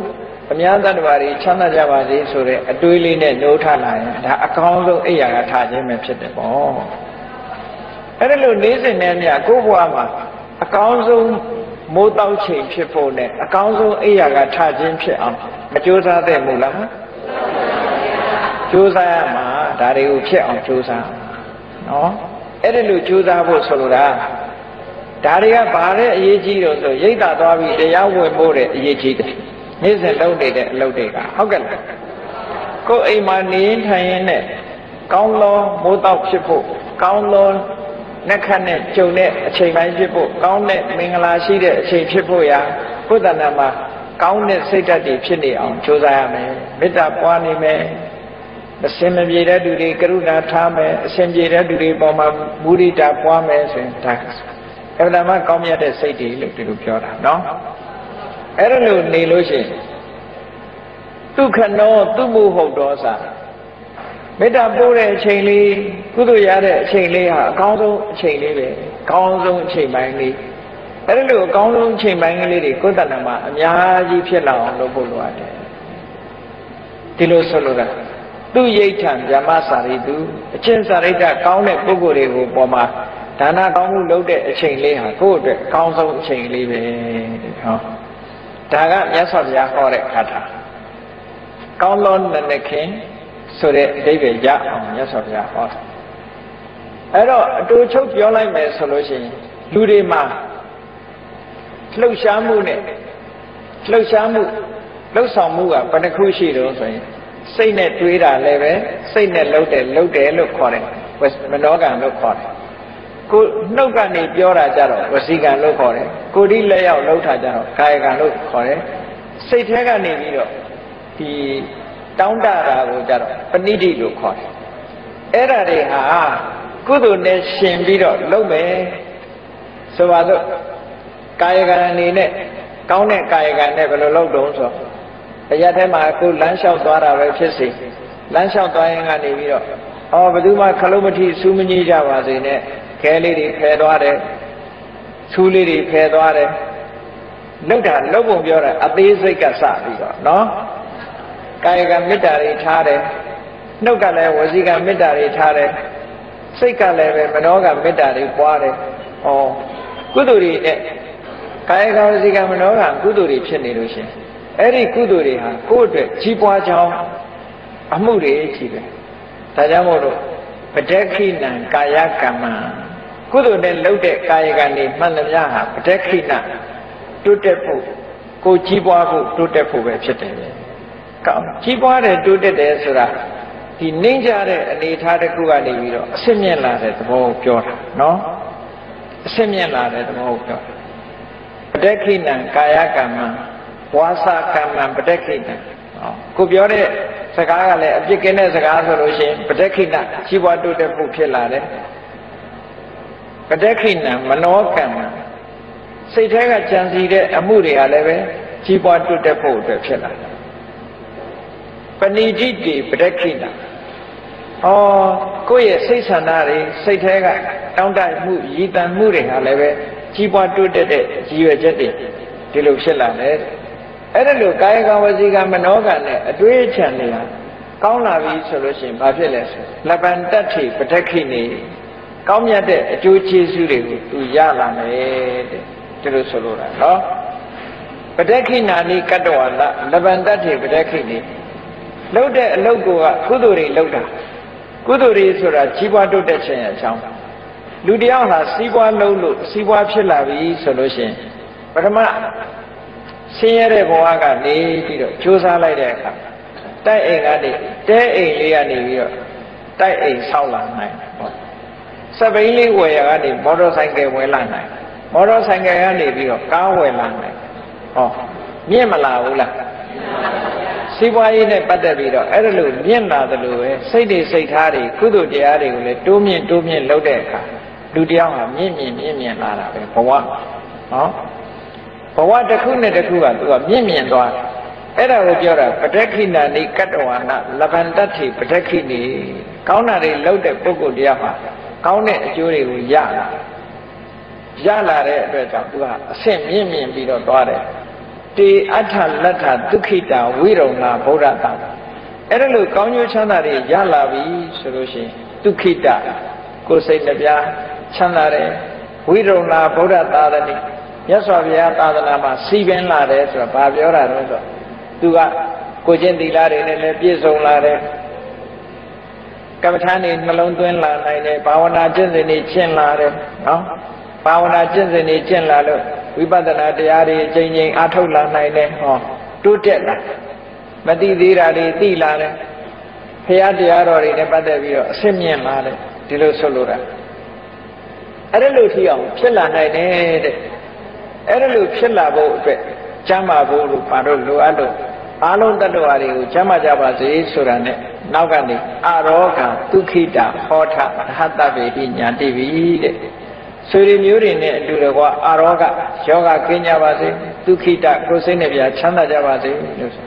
အများတ attva တွေချမ်းသာကြပါစေဆိုတဲ့အတွေးလေးနဲ့နိုးထလာရင်ဒါအကောင်းဆုံးအိယာကထားခြင်းပဲဖြစ်တယ်ပေါ့အဲ့ဒါလို့နေ့စဉ်နဲ့မြကိုယ့်ဘဝမှာအကောင်းဆုံးမိုးတောက်ချိန်ဖြစ်ဖို့နဲ့အကောင်းဆုံးအိယာကထားခြင်းဖြစ်အောင်မကြိုးစားသင့်ဘူးလားကြိုးစားရမှာဒါတွေကိုဖြစ်အောင်ကြိုးစားနော်အဲ့ဒါလို့ကြိုးစားဖို့ဆိုလိုတာဒါတွေကဘာတဲ့အရေးကြီးတော့ဆိုရိတ်တာသွားပြီးတရားဝင်ဖို့တဲ့အရေးကြီးတယ် နေ့စဉ်လုပ်နေတဲ့အလုပ်တွေကဟုတ်ကဲ့လားကိုယ်အိမ်မှာနေထိုင်ရင်နဲ့ကောင်းသောမိုးတောက်ဖြစ်ဖို့ကောင်းသောနှက်ခတ်နဲ့ကြုံတဲ့အချိန်ပိုင်းဖြစ်ဖို့ကောင်းတဲ့မင်္ဂလာရှိတဲ့အချိန်ဖြစ်ဖို့ရာဘုဒ္ဓနာမှာကောင်းတဲ့စိတ်ဓာတ်တွေဖြစ်နေအောင်ကြိုးစားရမယ်မေတ္တာပွားနေမယ်အစင်မပြေတဲ့သူတွေကရုဏာထားမယ်အစင်ပြေတဲ့သူတွေပေါ်မှာမုဒိတာပွားမယ်ဆိုရင်ဒါအမှန်တမ်းကောင်းမြတ်တဲ့စိတ်တွေလို့ဒီလိုပြောတာနော် အဲ့ဒါလို့နေလို့ရှိရင်ဒုက္ခနောသူမှုဟုတ်တော်စာမေတ္တာပို့တဲ့အချိန်လေးကုသိုလ်ရတဲ့အချိန်လေးဟာအကောင်းဆုံးအချိန်လေးပဲအကောင်းဆုံးအချိန်ပိုင်းလေးအဲ့ဒါလို့အကောင်းဆုံးအချိန်ပိုင်းကလေးတွေကိုယ်တဏ္ဍမှာအများကြီးဖြစ်လာအောင်လုပ်ဖို့လိုအပ်တယ်ဒီလိုဆိုလိုတာသူရိဋ္ဌံဗြဟ္မစာရိတုအချင်းစာရိတ္တကောင်းတဲ့ပုဂ္ဂိုလ်တွေကိုပေါ်မှာဒါနကောင်းမှုလုပ်တဲ့အချိန်လေးဟာကိုယ့်အတွက်အကောင်းဆုံးအချိန်လေးပဲဟော ဒါကမြတ်စွာဘုရားဟောတဲ့ခါတာကောင်းသောနနခင်ဆိုတဲ့အဓိပ္ပာယ်ရအောင်မြတ်စွာဘုရားဟောတာအဲ့တော့အတူချုပ်ပြောလိုက်မယ်ဆိုလို့ရှိရင်လူတွေမှာလှုပ်ရှားမှုနဲ့လှုပ်ရှားမှုလှုပ်ဆောင်မှုကဘယ်နှခုရှိတော့ဆိုရင်စိတ်နဲ့တွေးတာလည်းပဲစိတ်နဲ့လှုပ်တယ်လှုပ်တယ်လို့ခေါ်တယ်မနောကံလို့ခေါ်တယ် ကိုနှုတ်ကနေပြောတာကြတော့ဝစီကံလို့ခေါ်တယ်ကိုဒီလက်ရောက်လှုပ်တာကြတော့ကာယကံလို့ခေါ်တယ်စိတ်ထဲကနေပြီးတော့ဒီတောင်းတတာကိုကြတော့ပဏိတိလို့ခေါ်တယ်အဲ့ဒါတွေဟာကုသိုလ်နဲ့ရှင်ပြီးတော့လုပ်မယ်ဆိုပါတော့ကာယကံအနေနဲ့ကောင်းတဲ့ကာယကံနဲ့ဘယ်လိုလုပ်တုံးဆိုအရာထဲမှာကိုလမ်းလျှောက်သွားတာပဲဖြစ်စေလမ်းလျှောက်သွားရင်ကနေပြီးတော့အော်ဘယ်သူမှခလုံးမထီစူးမကြီးကြပါစေနဲ့ ခဲလေးတွေဖယ်သွားတယ်ဆူးလေးတွေဖယ်သွားတယ်လောက်တာလောက်ပုံပြောတာအသေးစိတ်ကစပြီးတော့နော်ကာယကမေတ္တာတွေထားတယ်နှုတ်ကလည်းဝစီကမေတ္တာတွေထားတယ်စိတ်ကလည်းပဲမနောကမေတ္တာတွေပွားတယ်ဩကုသိုလ်တွေနဲ့ကာယကဝစီကမနောကကုသိုလ်တွေဖြစ်နေလို့ရှင်အဲ့ဒီကုသိုလ်တွေဟာကိုယ့်အတွက်ကြီးပွားကြောင်းအမှုတွေကြီးပဲဒါကြောင့်မို့လို့ပဋက္ခိဏံကာယကမ္မ ကုသိုလ်နဲ့လုပ်တဲ့ကာယကံတွေမှန်သမျှဟာပဋက္ခိဏတိုးတက်ဖို့ကိုကြီးပွားဖို့တိုးတက်ဖို့ပဲဖြစ်တယ်။ကောင်းကြီးပွားတယ်တိုးတက်တယ်ဆိုတာဒီနှိမ့်ကြတဲ့အနေအထားတစ်ခုကနေပြီးတော့အစစ်မြင့်လာတဲ့သဘောကိုပြောတာနော်။အစစ်မြင့်လာတဲ့သဘောကိုပြောတာ။ပဋက္ခိဏံကာယကမ္မဝါစာကမ္မပဋက္ခိဏံကိုပြောတဲ့စကားကလည်းအပြစ်ကင်းတဲ့စကားဆိုလို့ရှိရင်ပဋက္ခိဏကြီးပွားတိုးတက်ဖို့ဖြစ်လာတယ် ပဋက္ခိဏမနောကံစိတ်ထဲကကြံစီတဲ့အမှုတွေကလည်းပဲကြီးပွားတိုးတက်ဖို့အတွက်ဖြစ်လာတယ်ပဏိတိတိပဋက္ခိဏဩကိုယ့်ရဲ့စိတ်ဆန္ဒတွေစိတ်ထဲကတောင်းတမှုရည်တန်မှုတွေဟာလည်းပဲကြီးပွားတိုးတက်တဲ့ရည်ရွယ်ချက်တွေဒီလိုဖြစ်လာတယ်အဲ့ဒါလို့ကာယကံဝစီကံမနောကံနဲ့အတွေးအချံတွေဟာကောင်းလာပြီဆိုလို့ရှိရင်ဘာဖြစ်လဲဆိုလပန်တတ္ထိပဋက္ခိနေ ကောင်းမြတ်တဲ့အကျိုးကျေးဇူးတွေကိုသူရလာမယ်တဲ့ဒီလိုဆိုလိုတာနော်ပဋက္ခိနာနိကတ္တဝါလလပန်တတ္ထိပဋက္ခိနေလှုပ်တဲ့အလုပ်ကကုသိုလ်တွေလှုပ်တာကုသိုလ်တွေဆိုတာကြီးပွားတိုးတက်ခြင်းရဲ့အကြောင်းလူတယောက်ဟာစီးပွားလုံးလို့စီးပွားဖြစ်လာပြီဆိုလို့ရှိရင်ပထမဆင်းရဲတဲ့ဘဝကနေပြီးတော့ကြိုးစားလိုက်တဲ့အခါတိုက်အိမ်ကနေတဲအိမ်လေးကနေပြီးတော့တိုက်အိမ်ဆောက်လာနိုင်ပေါ့ စပိန်လေးဝယ်ရကနေမော်တော်ဆိုင်ကယ်ဝယ်လာနိုင်မော်တော်ဆိုင်ကယ်ကနေပြီးတော့ကားဝယ်လာနိုင်ဟောမြင့်မလာဘူးလားစီးပွားရေးနဲ့ပတ်သက်ပြီးတော့အဲ့ဒါလို့မြင့်လာသလိုပဲစိတ်တွေစိတ်ထားတွေကုသိုလ်တရားတွေကိုလည်းတိုးမြင့်တိုးမြင့်လုပ်တဲ့အခါလူတယောက်ဟာမြင့်မြင့်မြင့်မြင့်လာတာပဲဘဝနော်ဘဝတစ်ခုနဲ့တစ်ခုကသူကမြင့်မြင့်သွားတယ်အဲ့ဒါကိုပြောတာပဋ္ဌခိဏနိကတ္တဝါနလဗန္တတိပဋ္ဌခိနိကောင်းတာတွေလုပ်တဲ့ပုဂ္ဂိုလ်တရားမှာ ကောင်းတဲ့အကျိုးတွေကိုရလာရလာတဲ့အတွက်ကြောင့်သူကအဆင့်မြင့်မြင့်ပြီးတော့သွားတယ်တေအဋ္ဌလတ္ထဒုက္ခိတာဝိရုံနာဗုဒ္ဓတာအဲ့ဒါလို့ကောင်းကျိုးချမ်းသာတွေရလာပြီဆိုလို့ရှိရင်ဒုက္ခိတကိုယ်စိတ်နှပြချမ်းသာတယ်ဝိရုံနာဗုဒ္ဓသာသနိမြတ်စွာဘုရားသာသနာမှာစီပင်လာတယ်ဆိုတာဘာပြောတာလဲဆိုတော့သူကကိုချင်းသီလတွေနဲ့လည်းပြည့်စုံလာတယ် ကမ္မထာနေနှလုံးသွင်းလာနိုင်တယ်ဘာဝနာကျင့်စဉ်တွေကျင့်လာတယ်နော်ဘာဝနာကျင့်စဉ်တွေကျင့်လာလို့ဝိပဿနာတရားတွေအချိန်ချင်းအထုတ်လာနိုင်တယ်ဟောတိုးတက်လာမသိသေးတာတွေသိလာတယ်ဖရာတရားတော်တွေနဲ့ပတ်သက်ပြီးတော့အဆင့်မြင့်လာတယ်ဒီလိုဆိုလိုတာအဲ့ဒါလို့ထီအောင်ဖြစ်လာနိုင်တယ်တဲ့အဲ့ဒါလို့ဖြစ်လာဖို့အတွက်ကျမ်းမာဖို့လို့ဘာလို့လိုအပ်လို့အားလုံးတ attva တွေကိုကျမ်းမာကြပါစေဆိုတာနဲ့ နောက်ကနေအရောဂံဒုက္ခိတဟောထရဟတဗေတိညာတိပိတဲ့ဆွေတွေမျိုးတွေနဲ့အတူတကွအာရောဂယောဂကင်းကြပါစေဒုက္ခိတကိုယ်စိတ်နဲ့ပြချမ်းသာကြပါစေလို့ဆို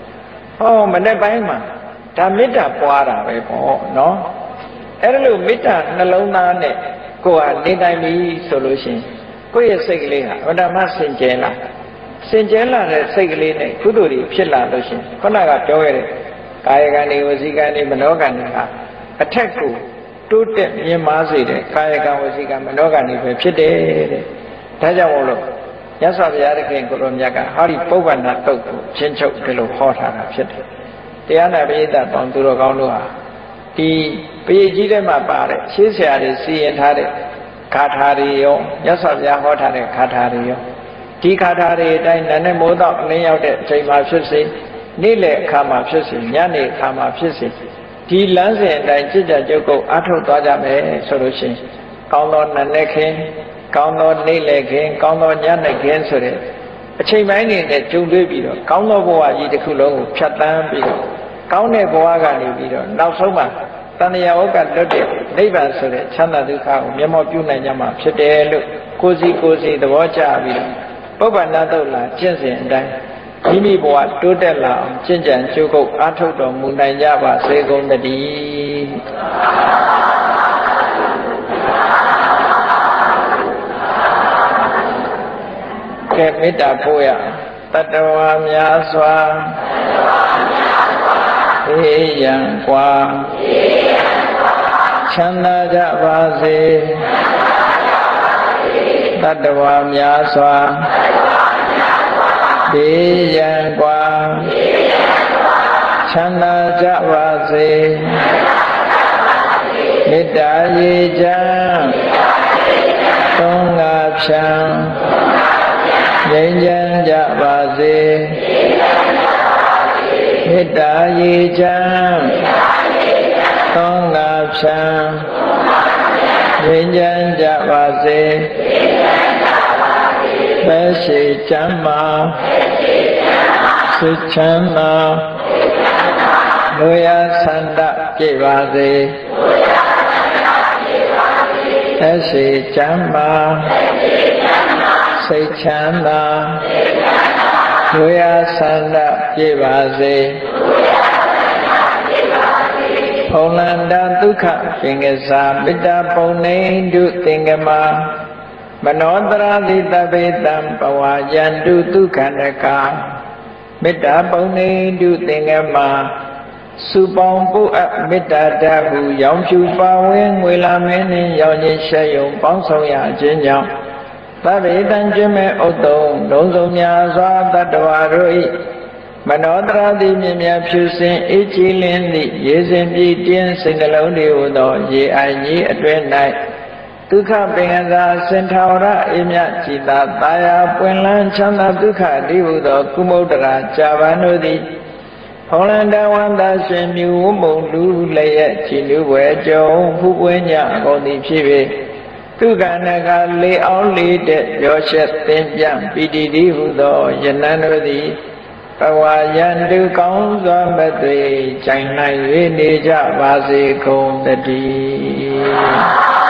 ဟောမနေ့ပိုင်းမှာဒါမေတ္တာပွားတာပဲပေါ့နော်အဲ့ဒါလို့မေတ္တာနှလုံးသားနဲ့ကိုယ်ဟာနေတိုင်းပြီဆိုလို့ရှိရင်ကိုယ့်ရဲ့စိတ်ကလေးဟာဗဒမစင်ကြယ်လာစင်ကြယ်လာတဲ့စိတ်ကလေးနဲ့ကုသိုလ်တွေဖြစ်လာလို့ရှိရင်ခုနကပြောခဲ့တဲ့ ကာယကံတွေဝစီကံတွေမနောကံတွေဟာအထက်ကိုတိုးတက်မြင်မာစေတဲ့ကာယကံဝစီကံမနောကံတွေပဲဖြစ်တယ်တဲ့ဒါကြောင့်မို့လို့ရသော်ဘုရားသခင်ကိုရောမြတ်ကဟောဒီပုဗ္ဗန္နတုတ်ကိုချင်းချုပ်ဒီလိုဟောထားတာဖြစ်တယ်တရားနာပရိသတ်ပေါင်းသူတော်ကောင်းတို့ဟာဒီပရိကြီးထဲမှာပါတဲ့ရှေးဆရာတွေစီရင်ထားတဲ့ဂါထာတွေရောရသော်ဘုရားဟောထားတဲ့ဂါထာတွေရောဒီဂါထာတွေအတိုင်းနာနဲ့မိုးတော့လင်းရောက်တဲ့အချိန်မှာဖြစ်စေ နေ့လယ်အခါမှာဖြစ်စေညနေအခါမှာဖြစ်စေဒီလမ်းစဉ်အတိုင်းจิตကြကြုတ်ကုတ်အထုတ်သွားကြမယ်ဆိုလို့ရှိရင်ကောင်းသောနတ်နဲ့ခင်ကောင်းသောနေ့လည်းခင်ကောင်းသောညနေခင်ဆိုတဲ့အချိန်ပိုင်းနေနဲ့ကြုံတွေ့ပြီးတော့ကောင်းသောဘဝကြီးတစ်ခုလုံးကိုဖြတ်တန်းပြီးတော့ကောင်းတဲ့ဘဝကနေပြီးတော့နောက်ဆုံးမှာတဏှာဝကလွတ်တဲ့နိဗ္ဗာန်ဆိုတဲ့ချမ်းသာဒုက္ခကိုမျက်မှောက်ပြုနိုင်ကြမှာဖြစ်တယ်လို့ကိုယ်စီကိုယ်စီသဘောကျပြီးတော့ပုဗ္ဗနာတုတ်လာကျင့်စဉ်အတိုင်း မိမိဘဝတိုးတက်လာအောင်ကျင့်ကြံကြိုးကုပ်အားထုတ်တော်မူနိုင်ကြပါစေကုန်တည်းကဲမေတ္တာပို့ရတတဝါများစွာအေးရန်กว่าချမ်းသာကြပါစေတတဝါများစွာအေး ေ တေယံကွာချမ်းသာကြပါစေမေတ္တာရေချမ်းသုံးငါဖြံငြိမ်းချမ်းကြပါစေမေတ္တာရေချမ်းသုံးငါဖြံငြိမ်းချမ်းကြပါစေ ပဲရှိချမ်းမာစိတ်ချမ်းသာလူရဆန္ဒပြည့်ပါစေပဲရှိချမ်းမာစိတ်ချမ်းသာဒုရဆန္ဒပြည့်ပါစေဘုံလန္တဒုက္ခပင်ကစားမေတ္တာပုံနေတုသင်္ကမ မနောတရာတိတပေတံပဝါယန္တုဒုက္ခန္တကမေတ္တာပုံနေတုသင်္ကမစုပေါင်းပုအပ်မေတ္တာတဟုရောင်ဖြူပါဝင်ငွေလာမင်းနှင့်ရောင်ချင်းရှက်ယုံပေါင်းဆောင်ရခြင်းကြောင့်သဗ္ဗေတံကျွမဲ့ဥတ္တုံလုံးစုံများစွာတတ္တဝါတို့၏မနောတရာတိမြင်မြဖြူစင်အေးချီလင်းသည့်ရေစင်ပြည်တင်းစိတ်နှလုံးတွေဟူသော ရေအိုင်ကြီးအတွင်၌ ဒုက္ခပင်ကသာစင်ထာဝရအေမြจิตာတာယာပွင့်လန်းချမ်းသာဒုက္ခတိဟုသောကုမုဒ္ဒရာကြာပန်တို့သည်ဖောလန္တဝန္တာရှင်မြူဝမုံလူလည်းရဲ့ခြေလူွယ်ကြုံဖူးပွင့်ညအကုန်သည်ဖြစ်၍သူကဏကလေအောင်လေးတဲ့ရောရှက်သင်ပြပီတိတိဟုသောယနန္တို့သည်ဘဝယံတုကောင်းစွာမသွေကြိုင်နိုင်၍နေကြပါစေကုန်တည်း